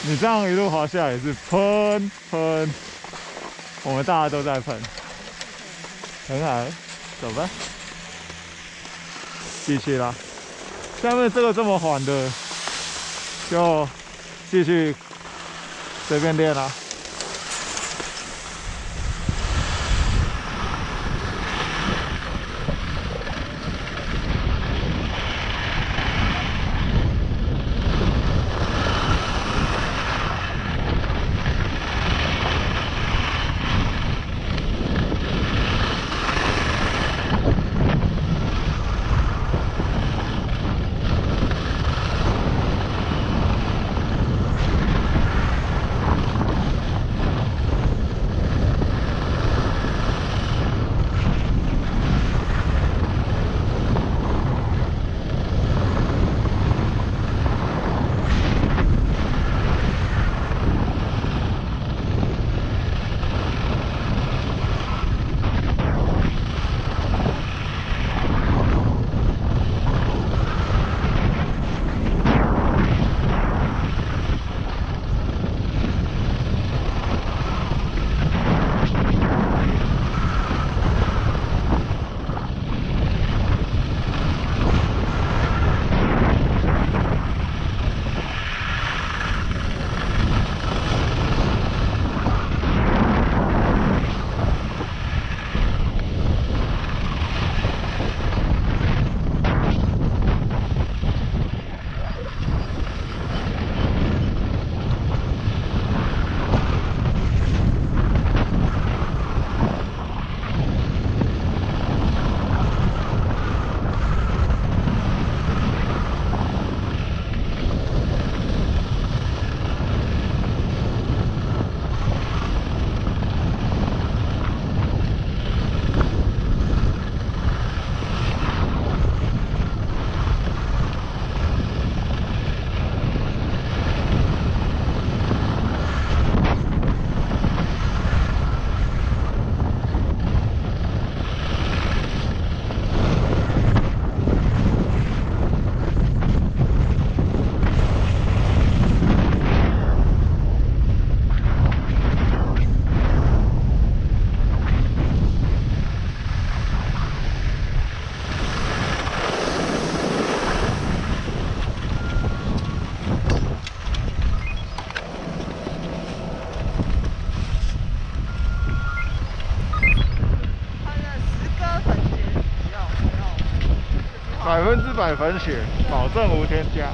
你这样一路滑下来也是喷喷，我们大家都在喷，很好，走吧，继续啦。下面这个这么缓的，就继续随便练啦。百分百粉血，保证无添加。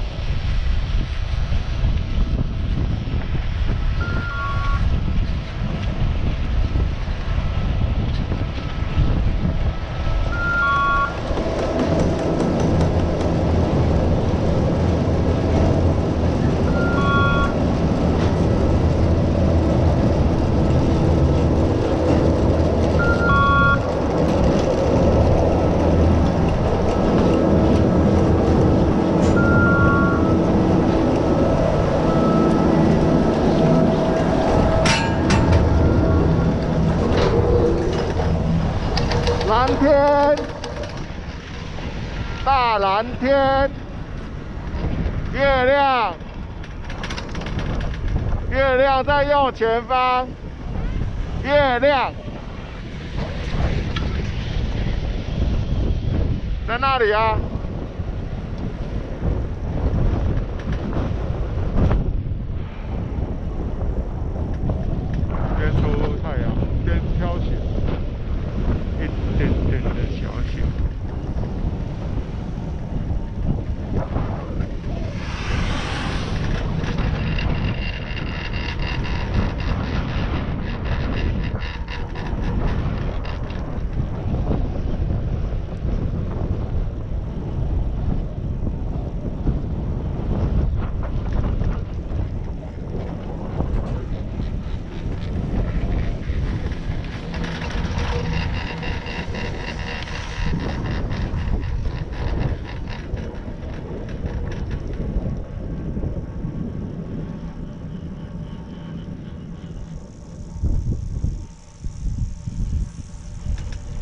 蓝天，大蓝天，月亮，月亮在右前方，月亮在那里啊。先出太阳，先飘雪。一点点的小雪。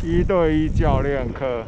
一队一教练课。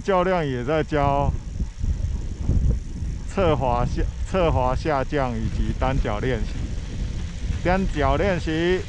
教练也在教侧滑下侧滑下降以及单脚练习，单脚练习。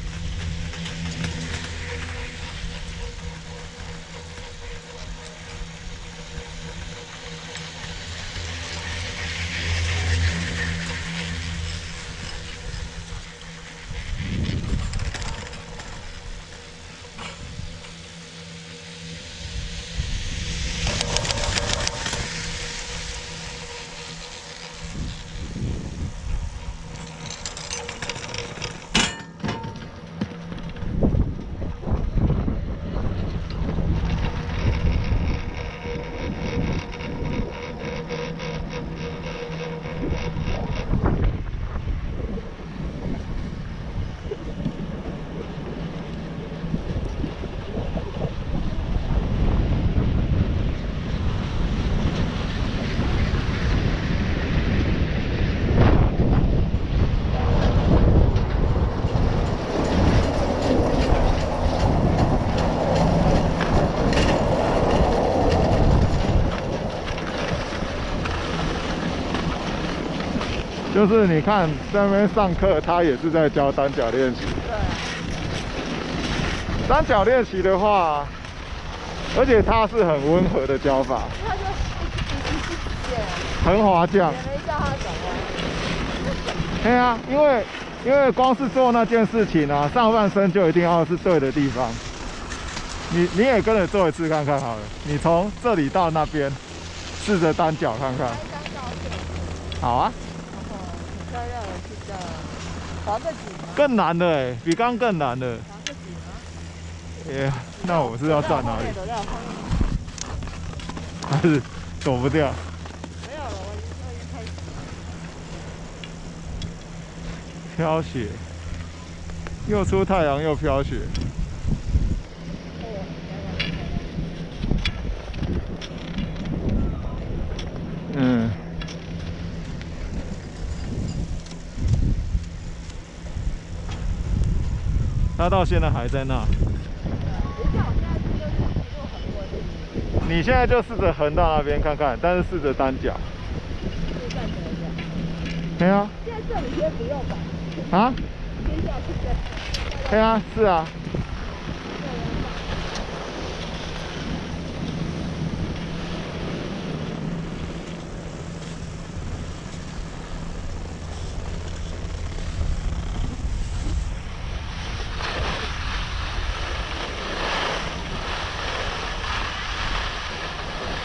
就是你看在那边上课，他也是在教单脚练习。对，单脚练习的话，而且他是很温和的教法，他就一直一直剪，很滑降。也没叫他转弯。对啊，因为因为光是做那件事情啊，上半身就一定要是对的地方。你你也跟着做一次看看好了，你从这里到那边，试着单脚看看。好啊，然后很漂亮的去的，滑个几吗？更难的哎，比刚刚更难的。耶、那我是要站哪里？还是躲不掉？没有了，我已经我已经开始。飘雪，又出太阳又飘雪。嗯。他到现在还在那。你现在就试着横到那边看看，但是试着单脚。就站着一下。对啊，现在这里先不用吧，啊，接下去再。对啊，是啊。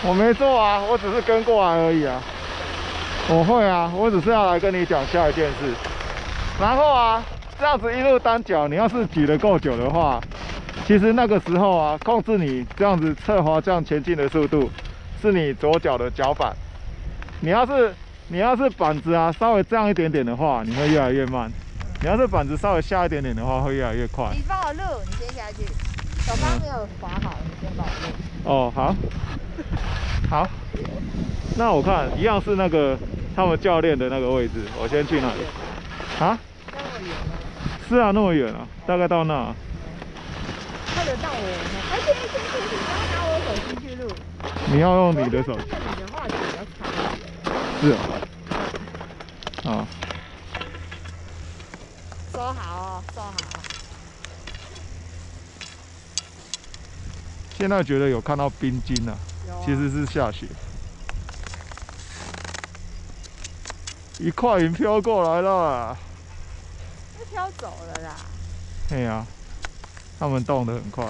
我没做啊，我只是跟过来而已啊。我会啊，我只是要来跟你讲下一件事。然后啊，这样子一路单脚，你要是举得够久的话，其实那个时候啊，控制你这样子侧滑这样前进的速度，是你左脚的脚板。你要是你要是板子啊稍微这样一点点的话，你会越来越慢；你要是板子稍微下一点点的话，会越来越快。你帮我录，你先下去。手刚没有滑好，你先帮我录。哦，好，好，那我看一样是那个他们教练的那个位置，我先去那里。啊？那么远吗？是啊，那么远啊，大概到那。看得到我吗？而且先先你要拿我手机去录。你要用你的手机。是啊。啊，收好哦，收好。现在觉得有看到冰晶了，啊其实是下雪。一块云飘过来了，被飘走了啦。对呀、他们动得很快。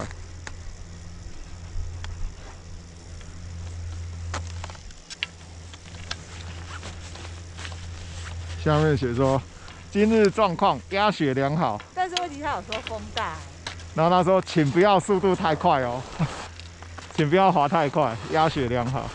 下面写说，今日状况压雪良好，但是问题他有说风大，然后他说，请不要速度太快哦，请不要滑太快，压血量好。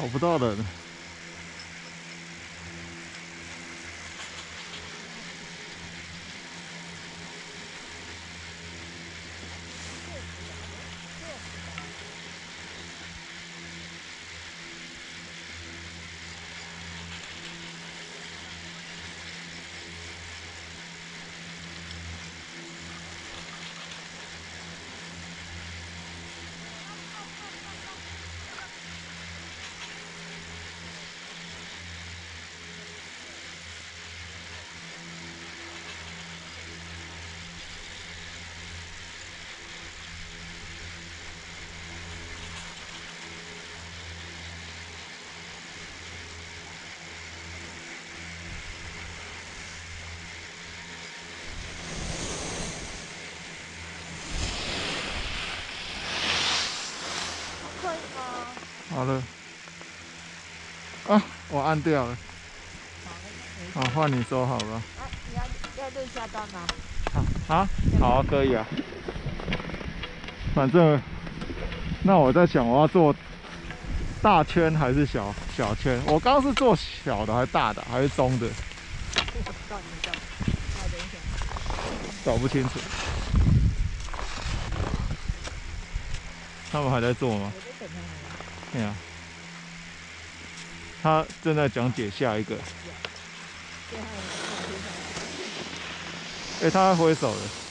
找不到的。好了。啊，我按掉了。好，换你收好了。啊，你要要录下单吗？啊，好啊，可以啊。反正，那我在想，我要做大圈还是小小圈？我刚刚是做小的，还是大的，还是中的？搞不清楚。他们还在做吗？对啊。他正在讲解下一个。哎、他还挥手了。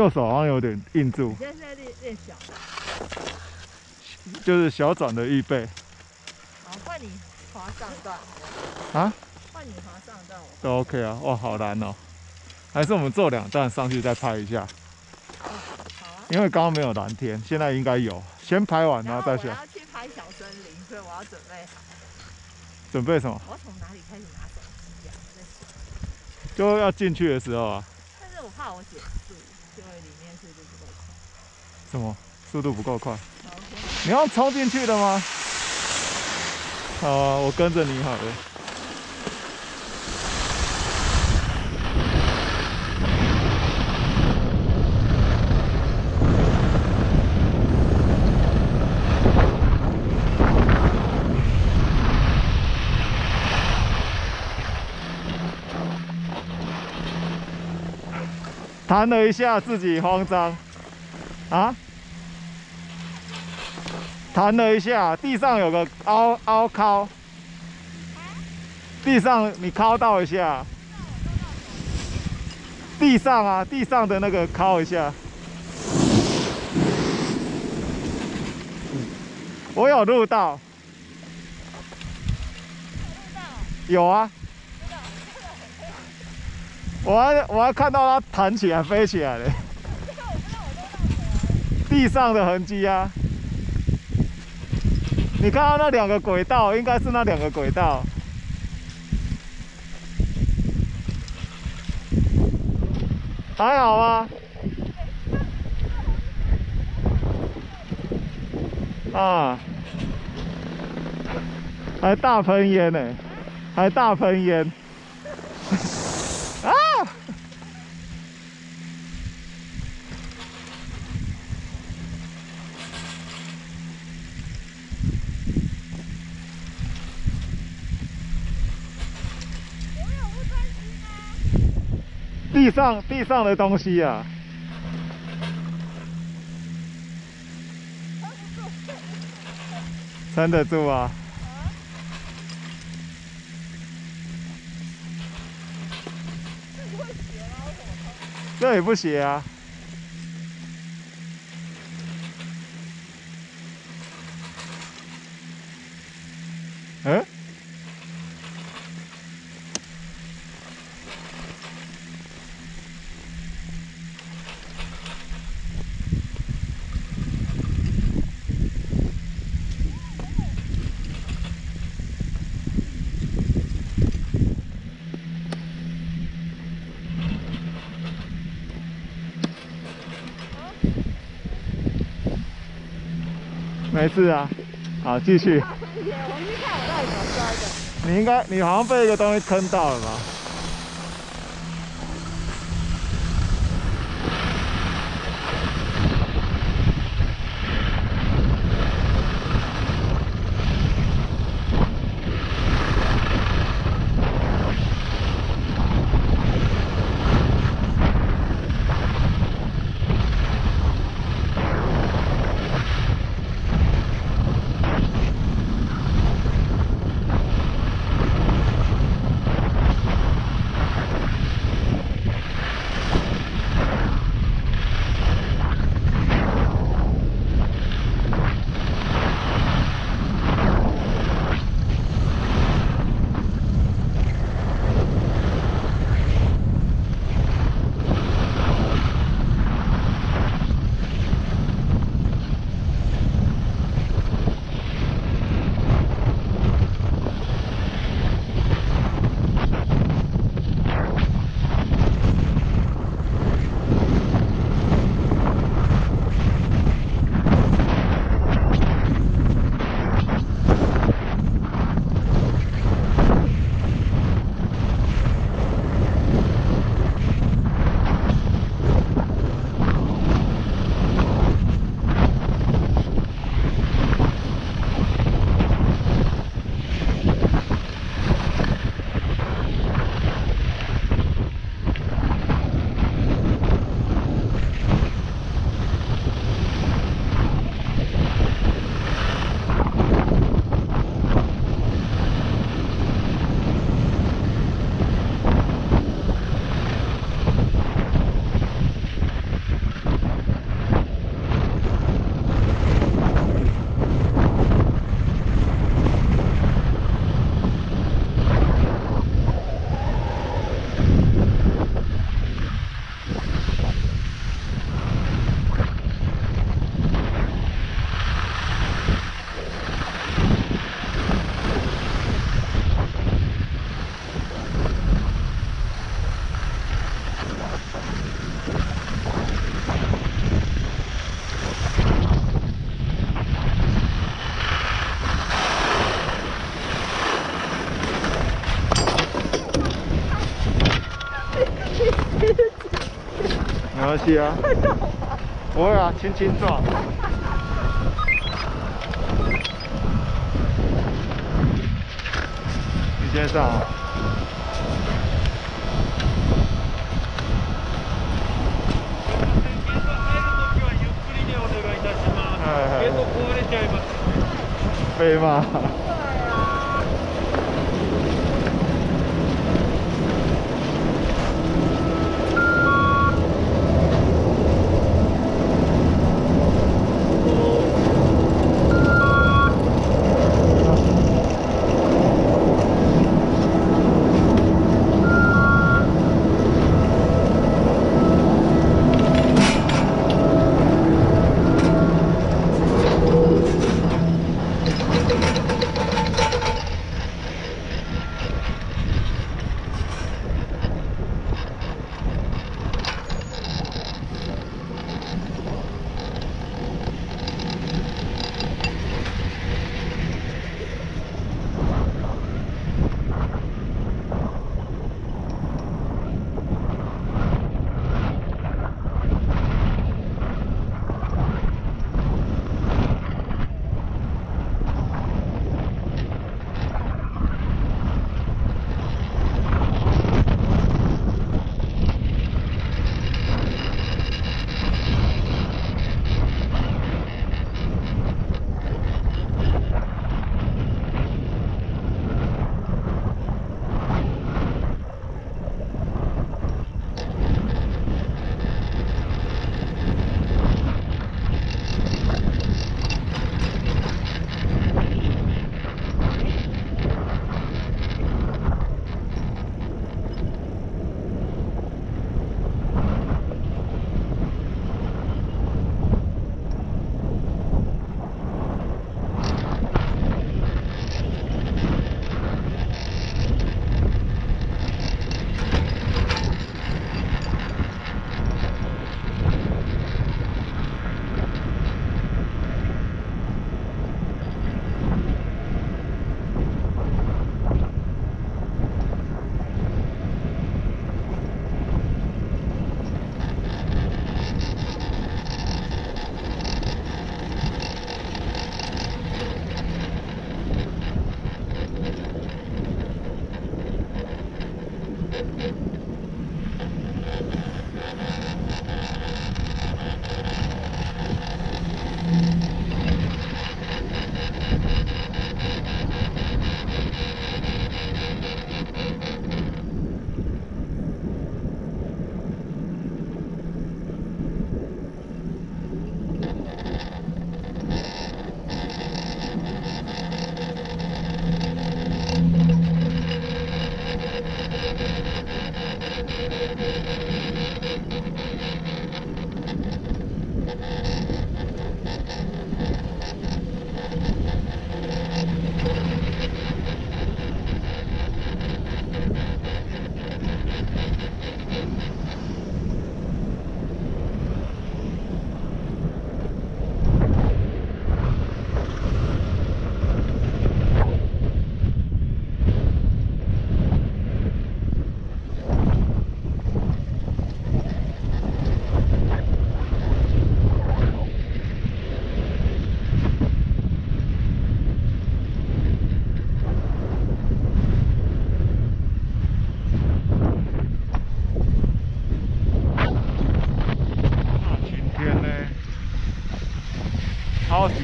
右手好像有点硬住你，现在在练练小。就是小转的预备好，换你滑上段。啊，换你滑上段。我都 OK 啊。哇，好难哦。还是我们做两段上去再拍一下，好啊。因为刚刚没有蓝天，现在应该有。先拍完然然后再下。后我要去拍小森林，所以我要准备好。准备什么？我要从哪里开始拿手机呀、我在想，就要进去的时候啊。但是我怕我减速，就会里面速度不够快。什么？速度不够快？你要冲进去的吗？好啊，我跟着你好了。弹了一下，自己慌张啊！弹了一下，地上有个凹凹凹，地上你敲到一下，地上啊，地上的那个敲一下。我有录到，有啊，我还我还看到它弹起来飞起来了，地上的痕迹啊。你看到那两个轨道，应该是那两个轨道。还好吗？啊，还大喷烟呢，还大喷烟，啊！地上地上的东西啊，撑得住啊！这也不斜啊。没事啊，好，继续。大喷天，我们去看我到底怎么摔的。你应该，你好像被一个东西坑到了吧？不会啊，轻轻撞。你先上啊。はいはい飞嘛。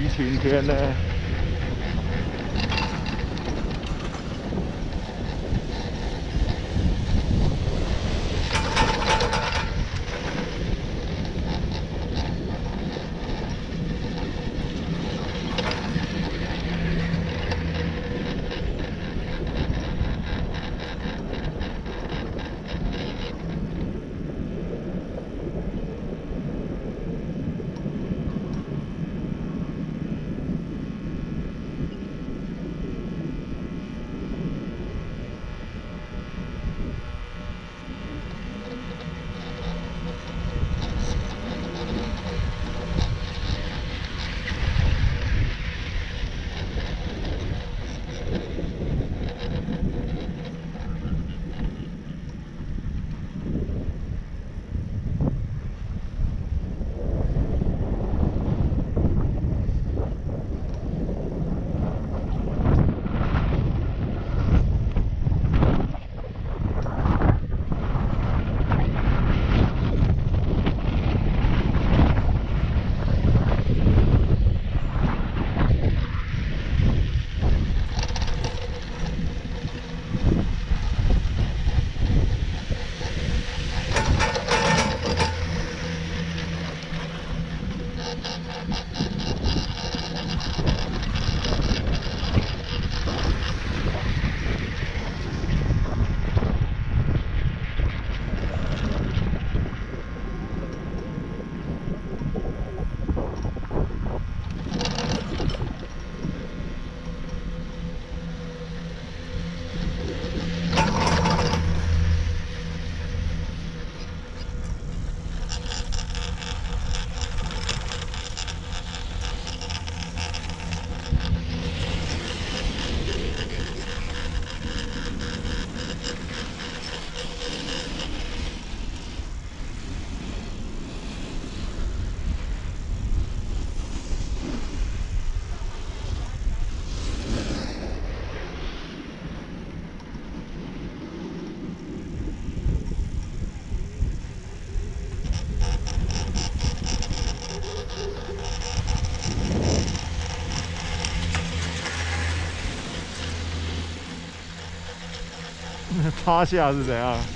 晴天呢。趴下是怎样？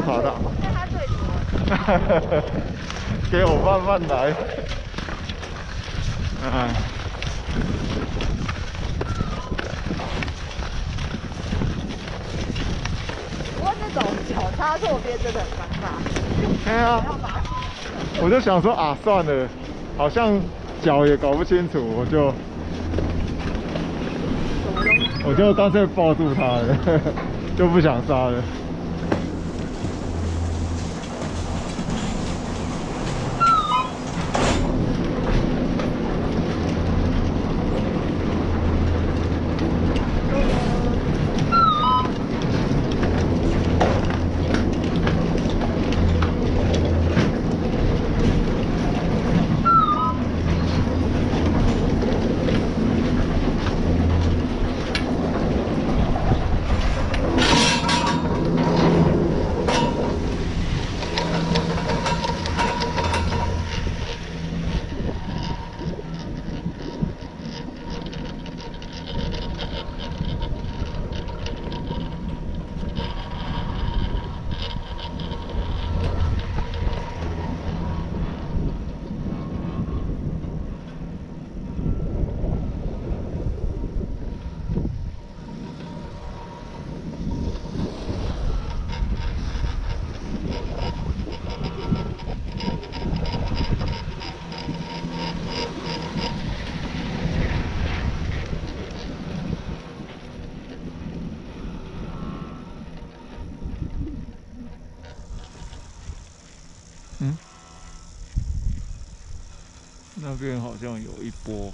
被我卡到，但他最多。给我慢慢来。哎，不过这种脚插错边真的很尴尬，对啊，我就想说啊，算了，好像脚也搞不清楚，我就。我就干脆抱住他了，就不想杀了。这边好像有一波。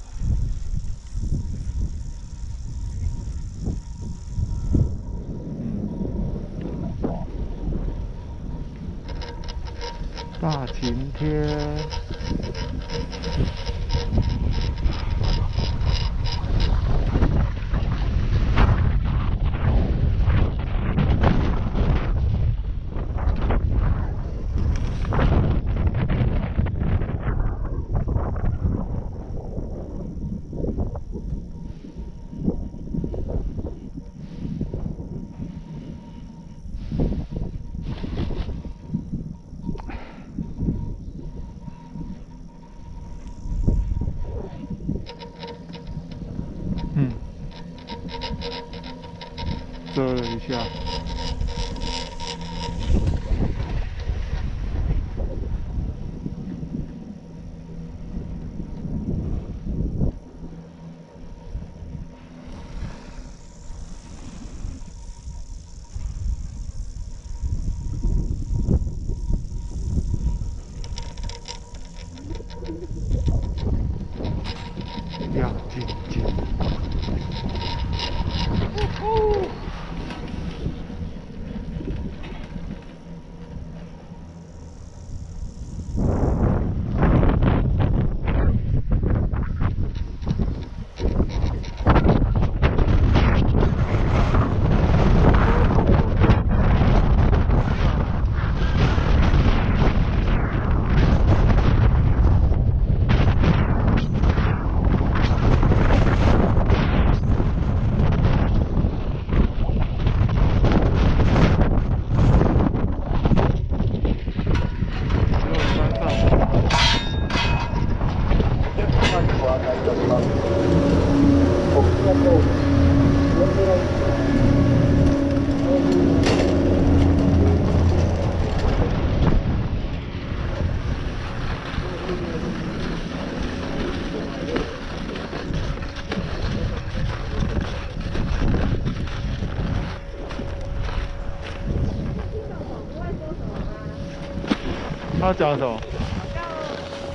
他讲什么？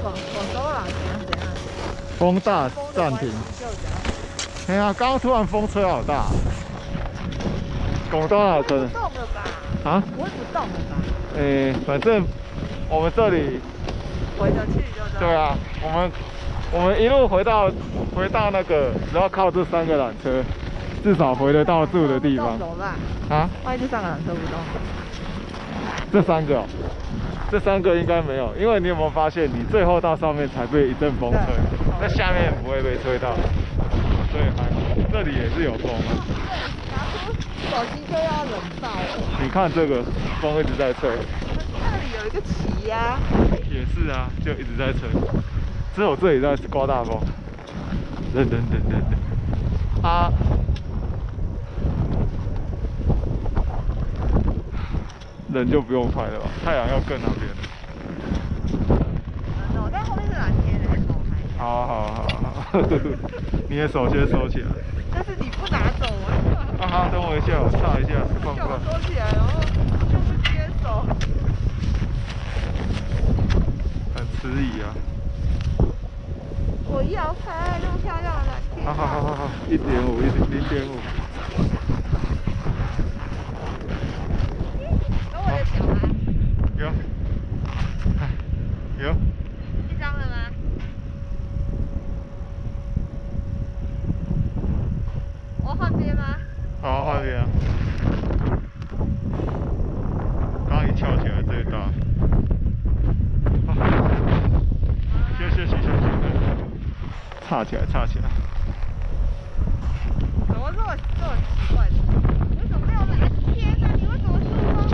广广州啦，怎样怎样？风大暂停。哎呀，刚刚突然风吹好大。广东啊，可能动了吧？啊，不会不动了吧？诶、反正我们这里，回得去就对啊，我们我们一路回到回到那个，只要靠这三个缆车，至少回得到住的地方走了啊。万一这上个缆车不动，这三个、哦，这三个应该没有，因为你有没有发现，你最后到上面才被一阵风吹对，那下面不会被吹到，所以还好这里也是有风啊。拿出手机就要冷爆了。你看这个风一直在吹，那里有一个旗呀、也是啊，就一直在吹，只有这里在刮大风。等等等等等，啊，人就不用拍了吧？太阳要更那边了。嗯，我在后面是蓝天的，手拍。好好好好，你的手先收起来。但是你不拿走，我啊哈，等我一下，我擦一下，放叫我放。收起来，然后就不接手。很迟疑啊。我要拍那么漂亮的蓝天。好好好好好，一点五，一零点五。跟我的脚吗？有，哎有，一张了吗？我换边吗？好换边啊。刚刚一翘起来最大。啊休息休息休息。插起来，差起来。怎么这么这么奇怪的？为什么没有蓝天呢、你为什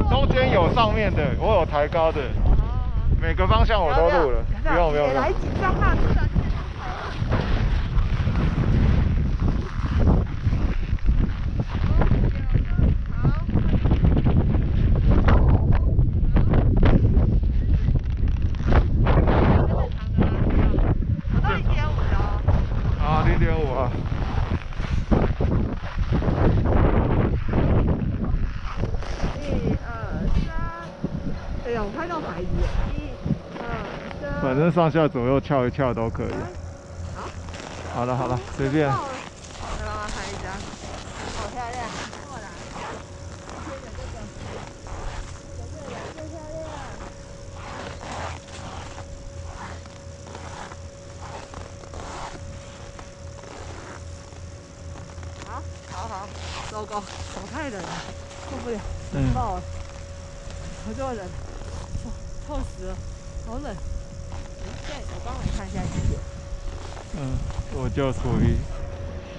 么中间有上面的，我有抬高的，哦每个方向我都录了。不用不用。来几张大自然线好。啊，零点五啊。一二三，哎呀，我拍到牌子。一二三，反正上下左右跳一跳都可以。好了好了，随便。到了来帮忙拍一张，好漂亮，过来，贴着这个，这个最漂亮。好，好好，糟糕，手太冷了，受不了，嗯，爆了，好多人，哇，臭死了，好冷。现在我帮你看一下几点，嗯，我就属于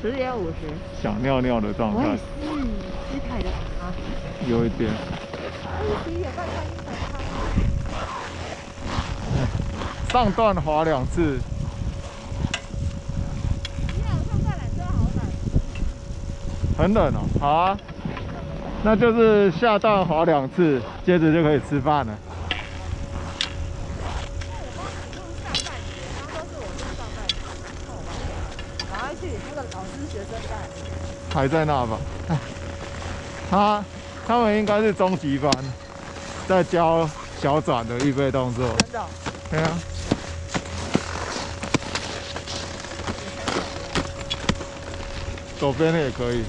十点五十。想尿尿的状态我也，是，失态的啊，有一点。上段滑两次，你俩上好冷，很冷哦。好啊，那就是下段滑两次，接着就可以吃饭了。那我帮你录上半节，刚刚都是我录上半节，看我帮你。赶快去，那个老师学生在。还在那吧？哎 他他们应该是中级班，在教小转的预备动作。真的哦、对啊。左边的也可以。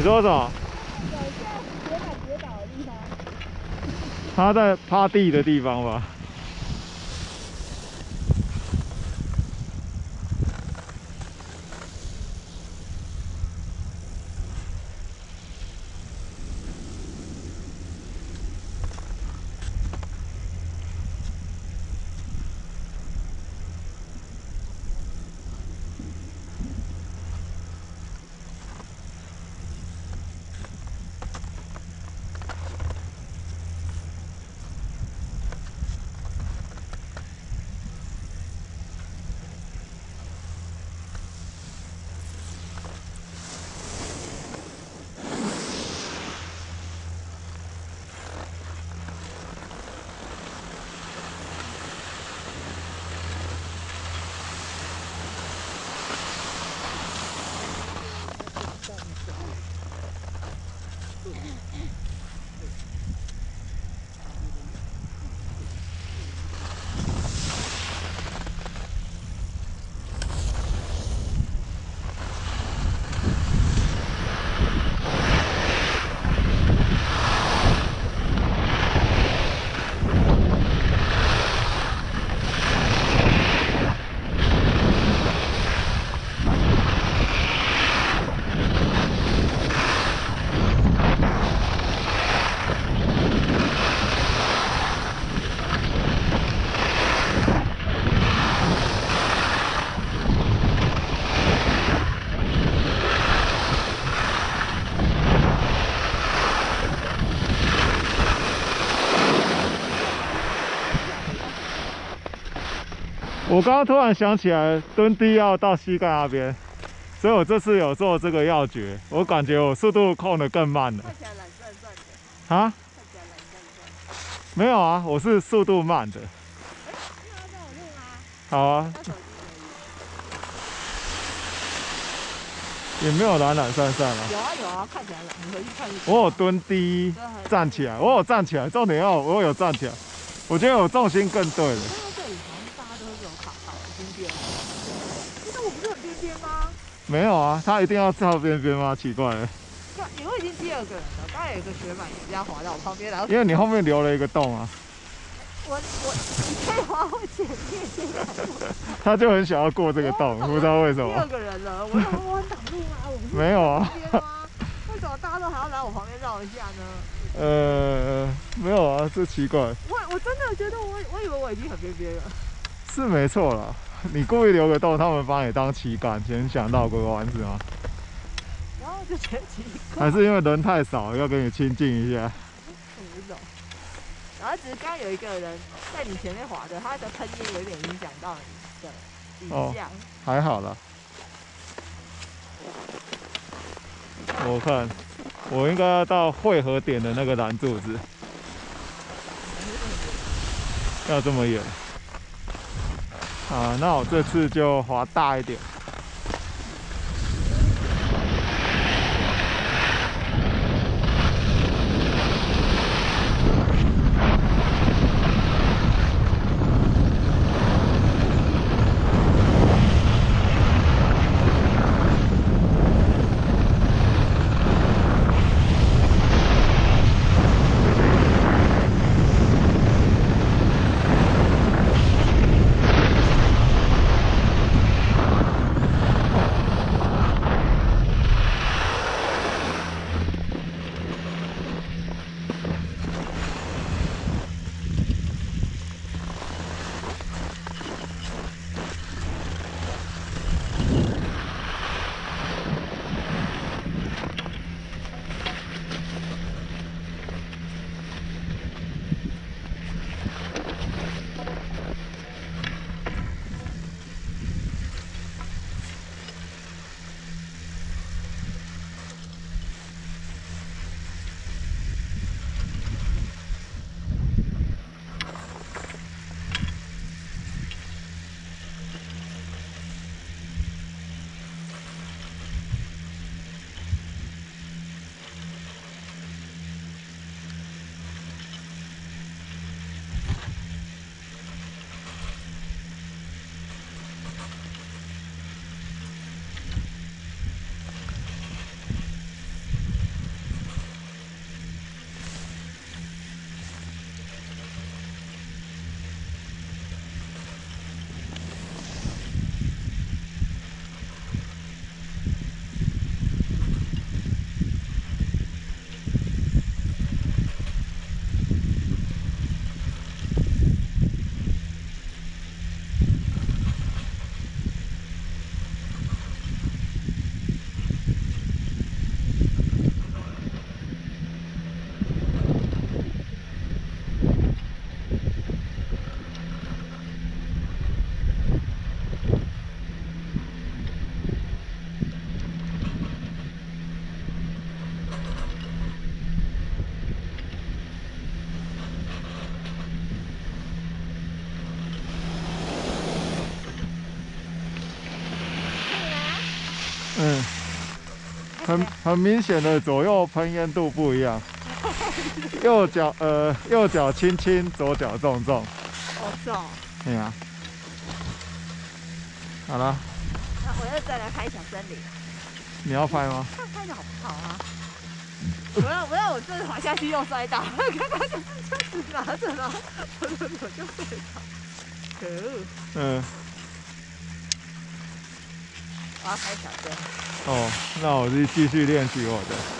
你说什么？有一些跌倒跌倒的地方。他在趴地的地方吧？我刚刚突然想起来，蹲低要到膝盖那边，所以我这次有做这个要诀，我感觉我速度控的更慢了看起来懒散散的，啊。没有啊，我是速度慢的。好啊，也没有懒懒散散啊。有啊有啊，看起来懒，你回去看一下。我有蹲低站起来，我有站起来，重点要我有站起来，我觉得我重心更对了。因为这里好像大家都是这种卡卡的边边。其实我不是很边边吗？没有啊，他一定要靠边边吗？奇怪了，因为已经第二个人了，刚才有一个学满也这样滑到我旁边，然后因为你后面留了一个洞啊，我我你可以滑我前面先他就很想要过这个洞，不知道为什么第二。个人了，我说我很挡路吗？我不是没有啊？为什么大家都还要来我旁边绕一下呢？呃，没有啊，这奇怪，我我真的觉得我我以为我已经很边边了。是没错啦。你故意留个洞，他们把你当旗杆，先想绕个弯是吗？然后就觉得奇怪，还是因为人太少，要跟你亲近一下？我不懂。然后只是刚刚有一个人在你前面滑的，他的喷烟有点影响到你的哦影像。还好啦。我看，我应该要到汇合点的那个蓝柱子，要这么远。啊，那我这次就滑大一点。很很明显的左右喷烟度不一样，右脚呃右脚轻轻，左脚重重。哦，是哦。哎呀，好了，那我要再来拍小森林，你要拍吗？看拍的好不好啊？不要不要，我这滑下去又摔倒，刚刚就是这样子拿着然后我就我就摔倒，可恶！嗯，我要拍小森。哦，那我就继续练习我的。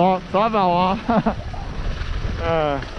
耍耍宝吗？嗯。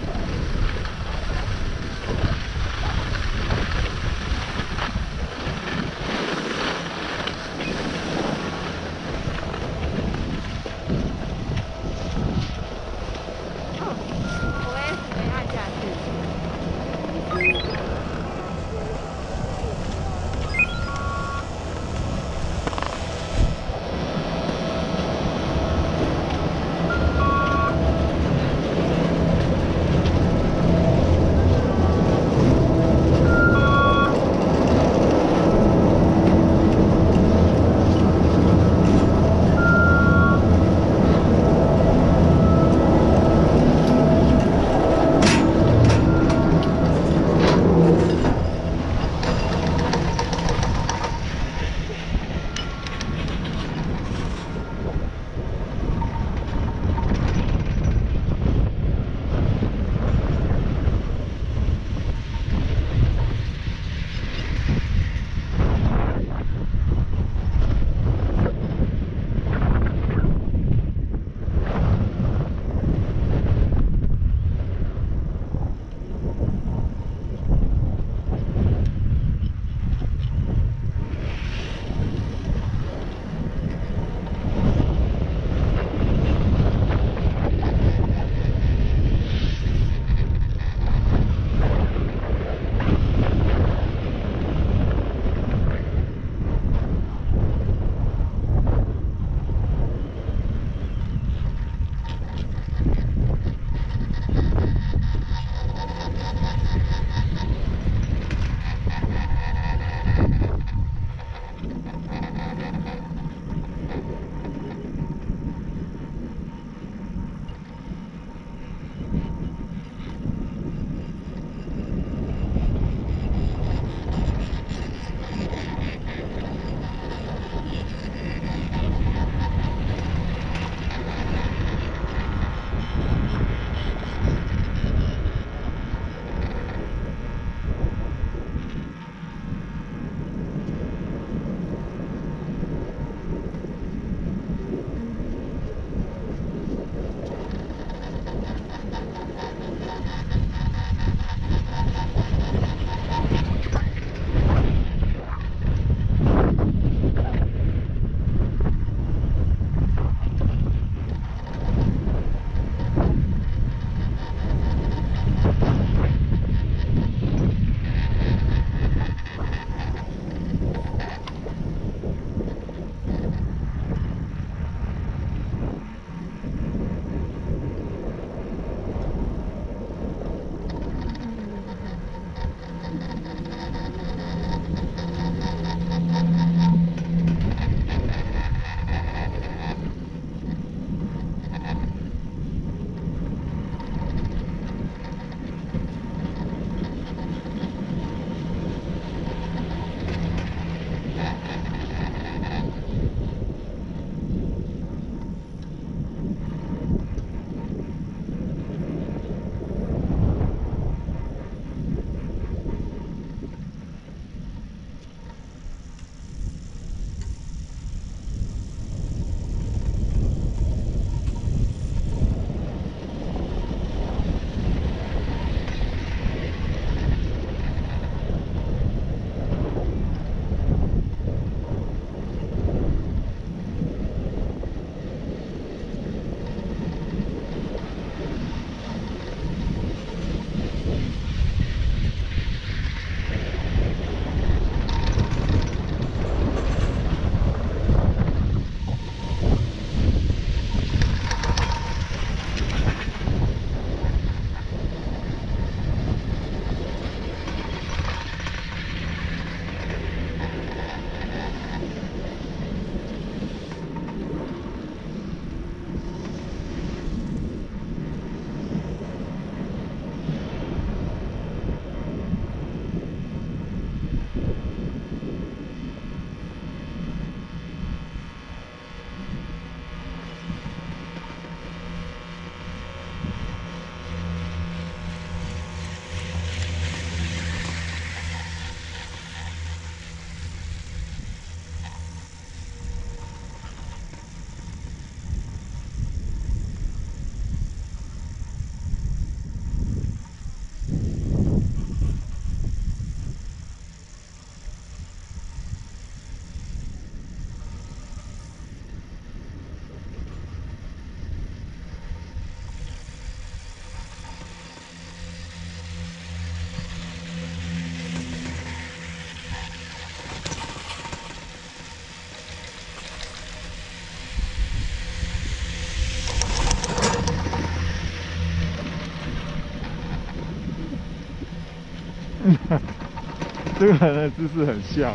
这个人的姿势很像，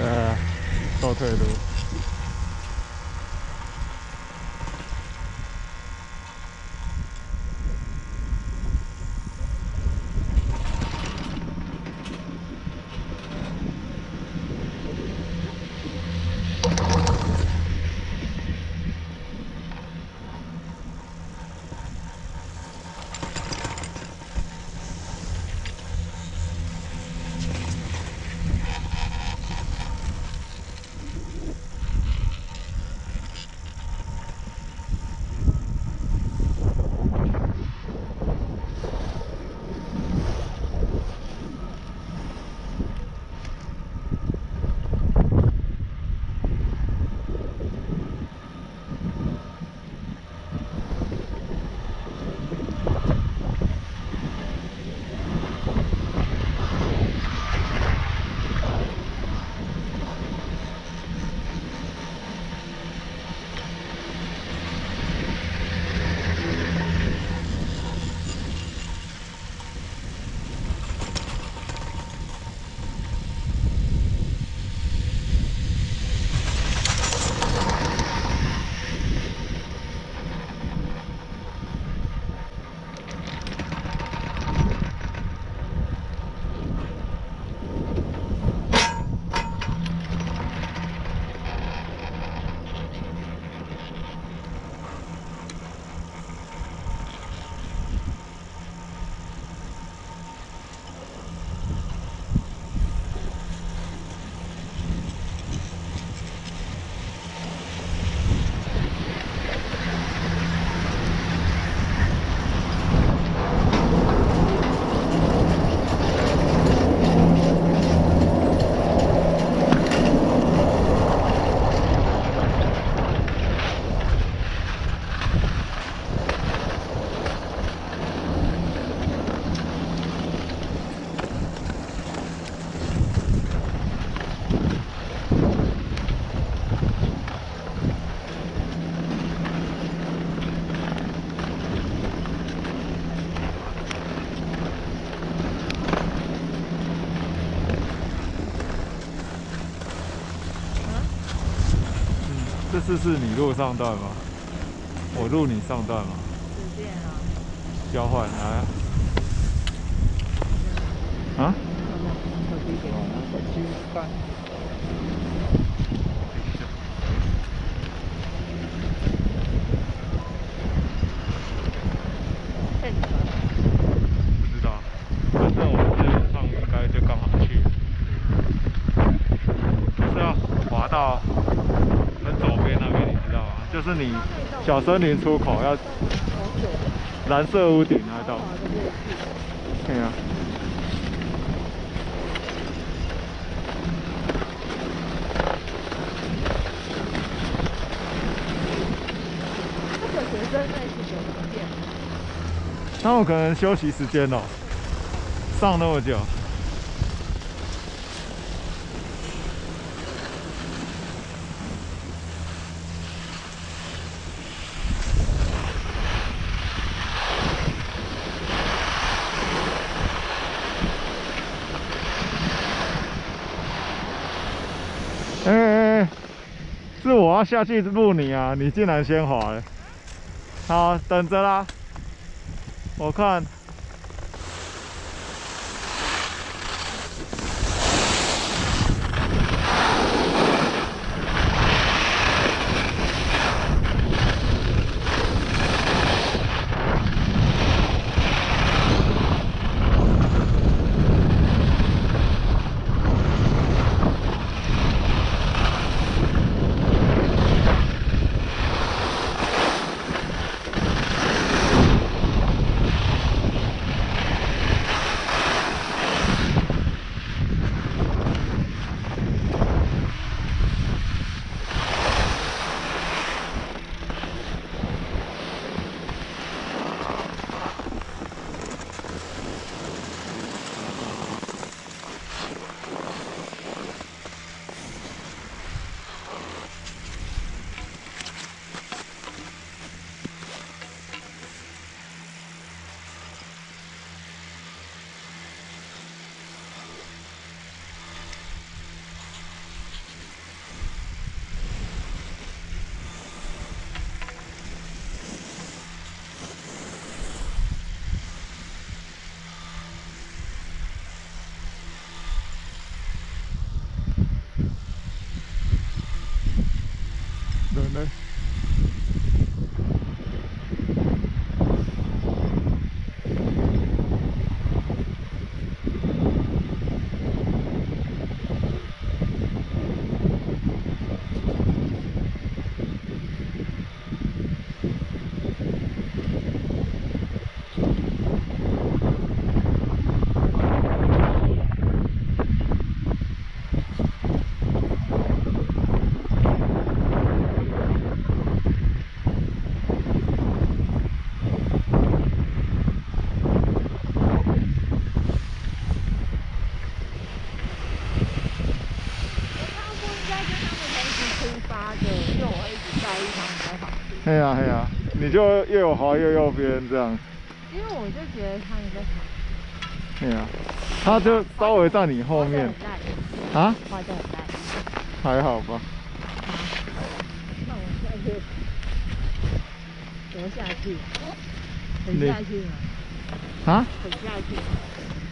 呃，倒退路。次是你录上段吗？我录你上段吗？随便啊。交换来啊！啊？手机关。太长了。不知道，反正我这路上应该就刚好去，就是要滑到很左边那边，你知道吗？就是你小森林出口要蓝色屋顶那道。对啊。这个学生在是什么店？他们可能休息时间哦，上那么久。下去录你啊，你竟然先滑了。好，等着啦。我看。就越有滑又右边这样。因为我就觉得他们在对啊，他就稍微在你后面滑啊，得很烂，还好吧？那我现在就怎么下去？很你下去吗？啊，很下去。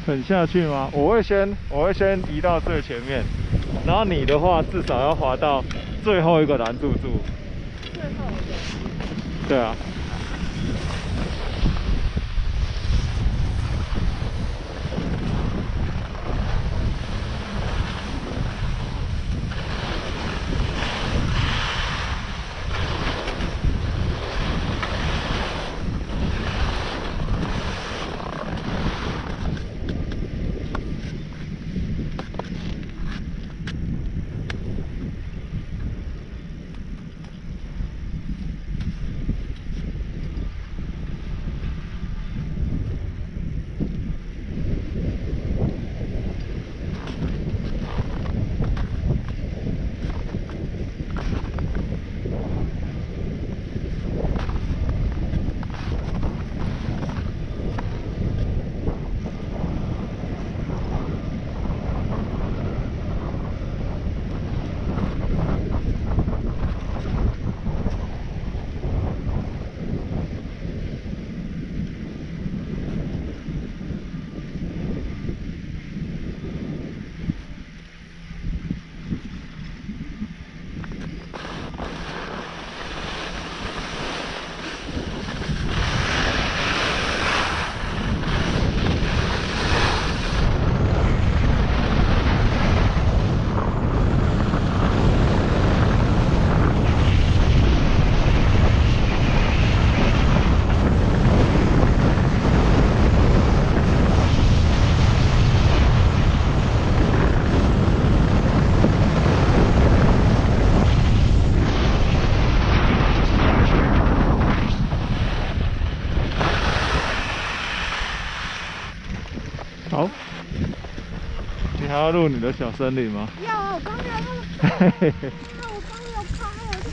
很下去吗？我会先我会先移到最前面，然后你的话至少要滑到最后一个拦住柱。最后的对啊。要录你的小森林吗？要啊，我刚没有录，嘿嘿嘿，那我刚要拍，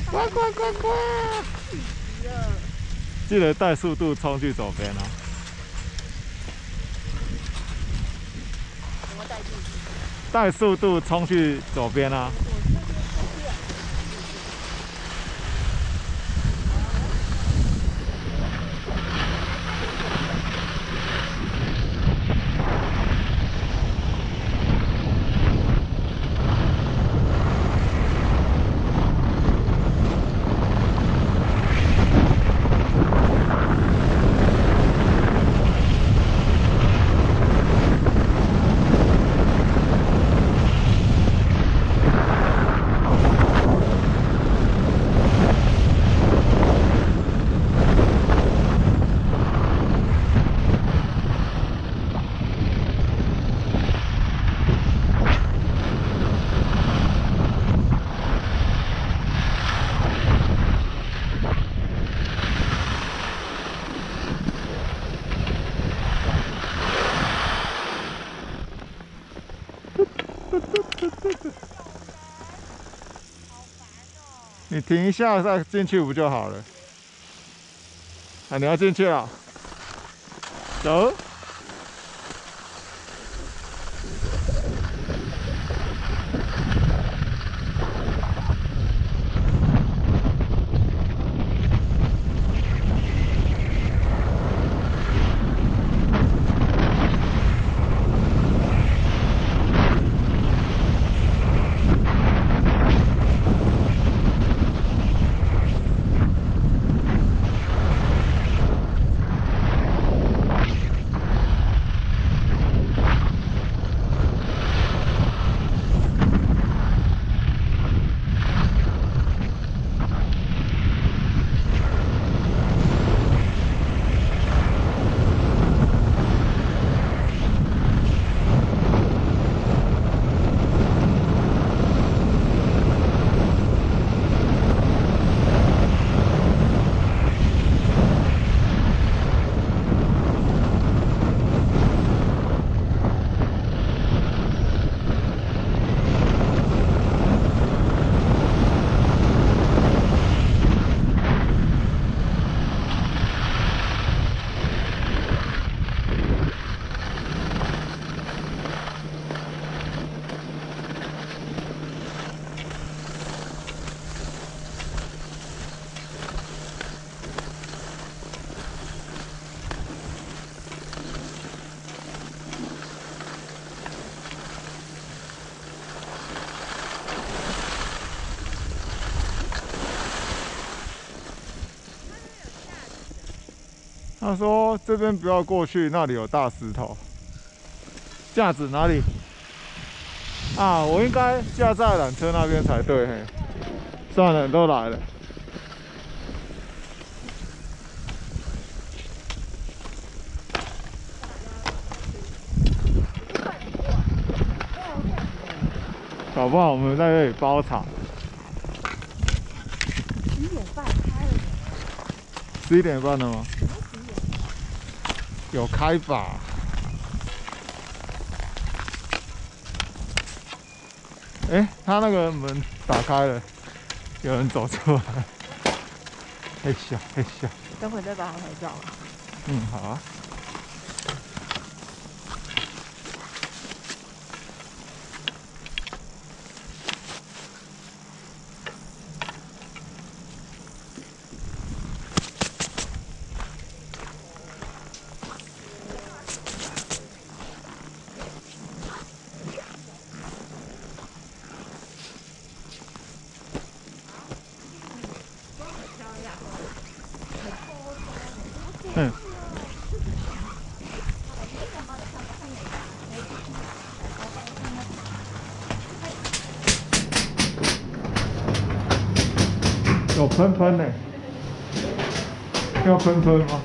我就呱呱呱呱！急了。记得带速度冲去左边哦。怎么带进去？带速度冲去左边啊！停一下再进去不就好了？啊，你要进去了，走。他说这边不要过去，那里有大石头。架子哪里？啊，我应该架在缆车那边才对。嘿，算了，都来了。搞不好我们在这里包场。十一点半开了，十一点半了吗？有开吧？哎、他那个门打开了，有人走出来。嘿咻嘿咻，等会再把它拍照。嗯，好啊。喷喷呢，要分分吗？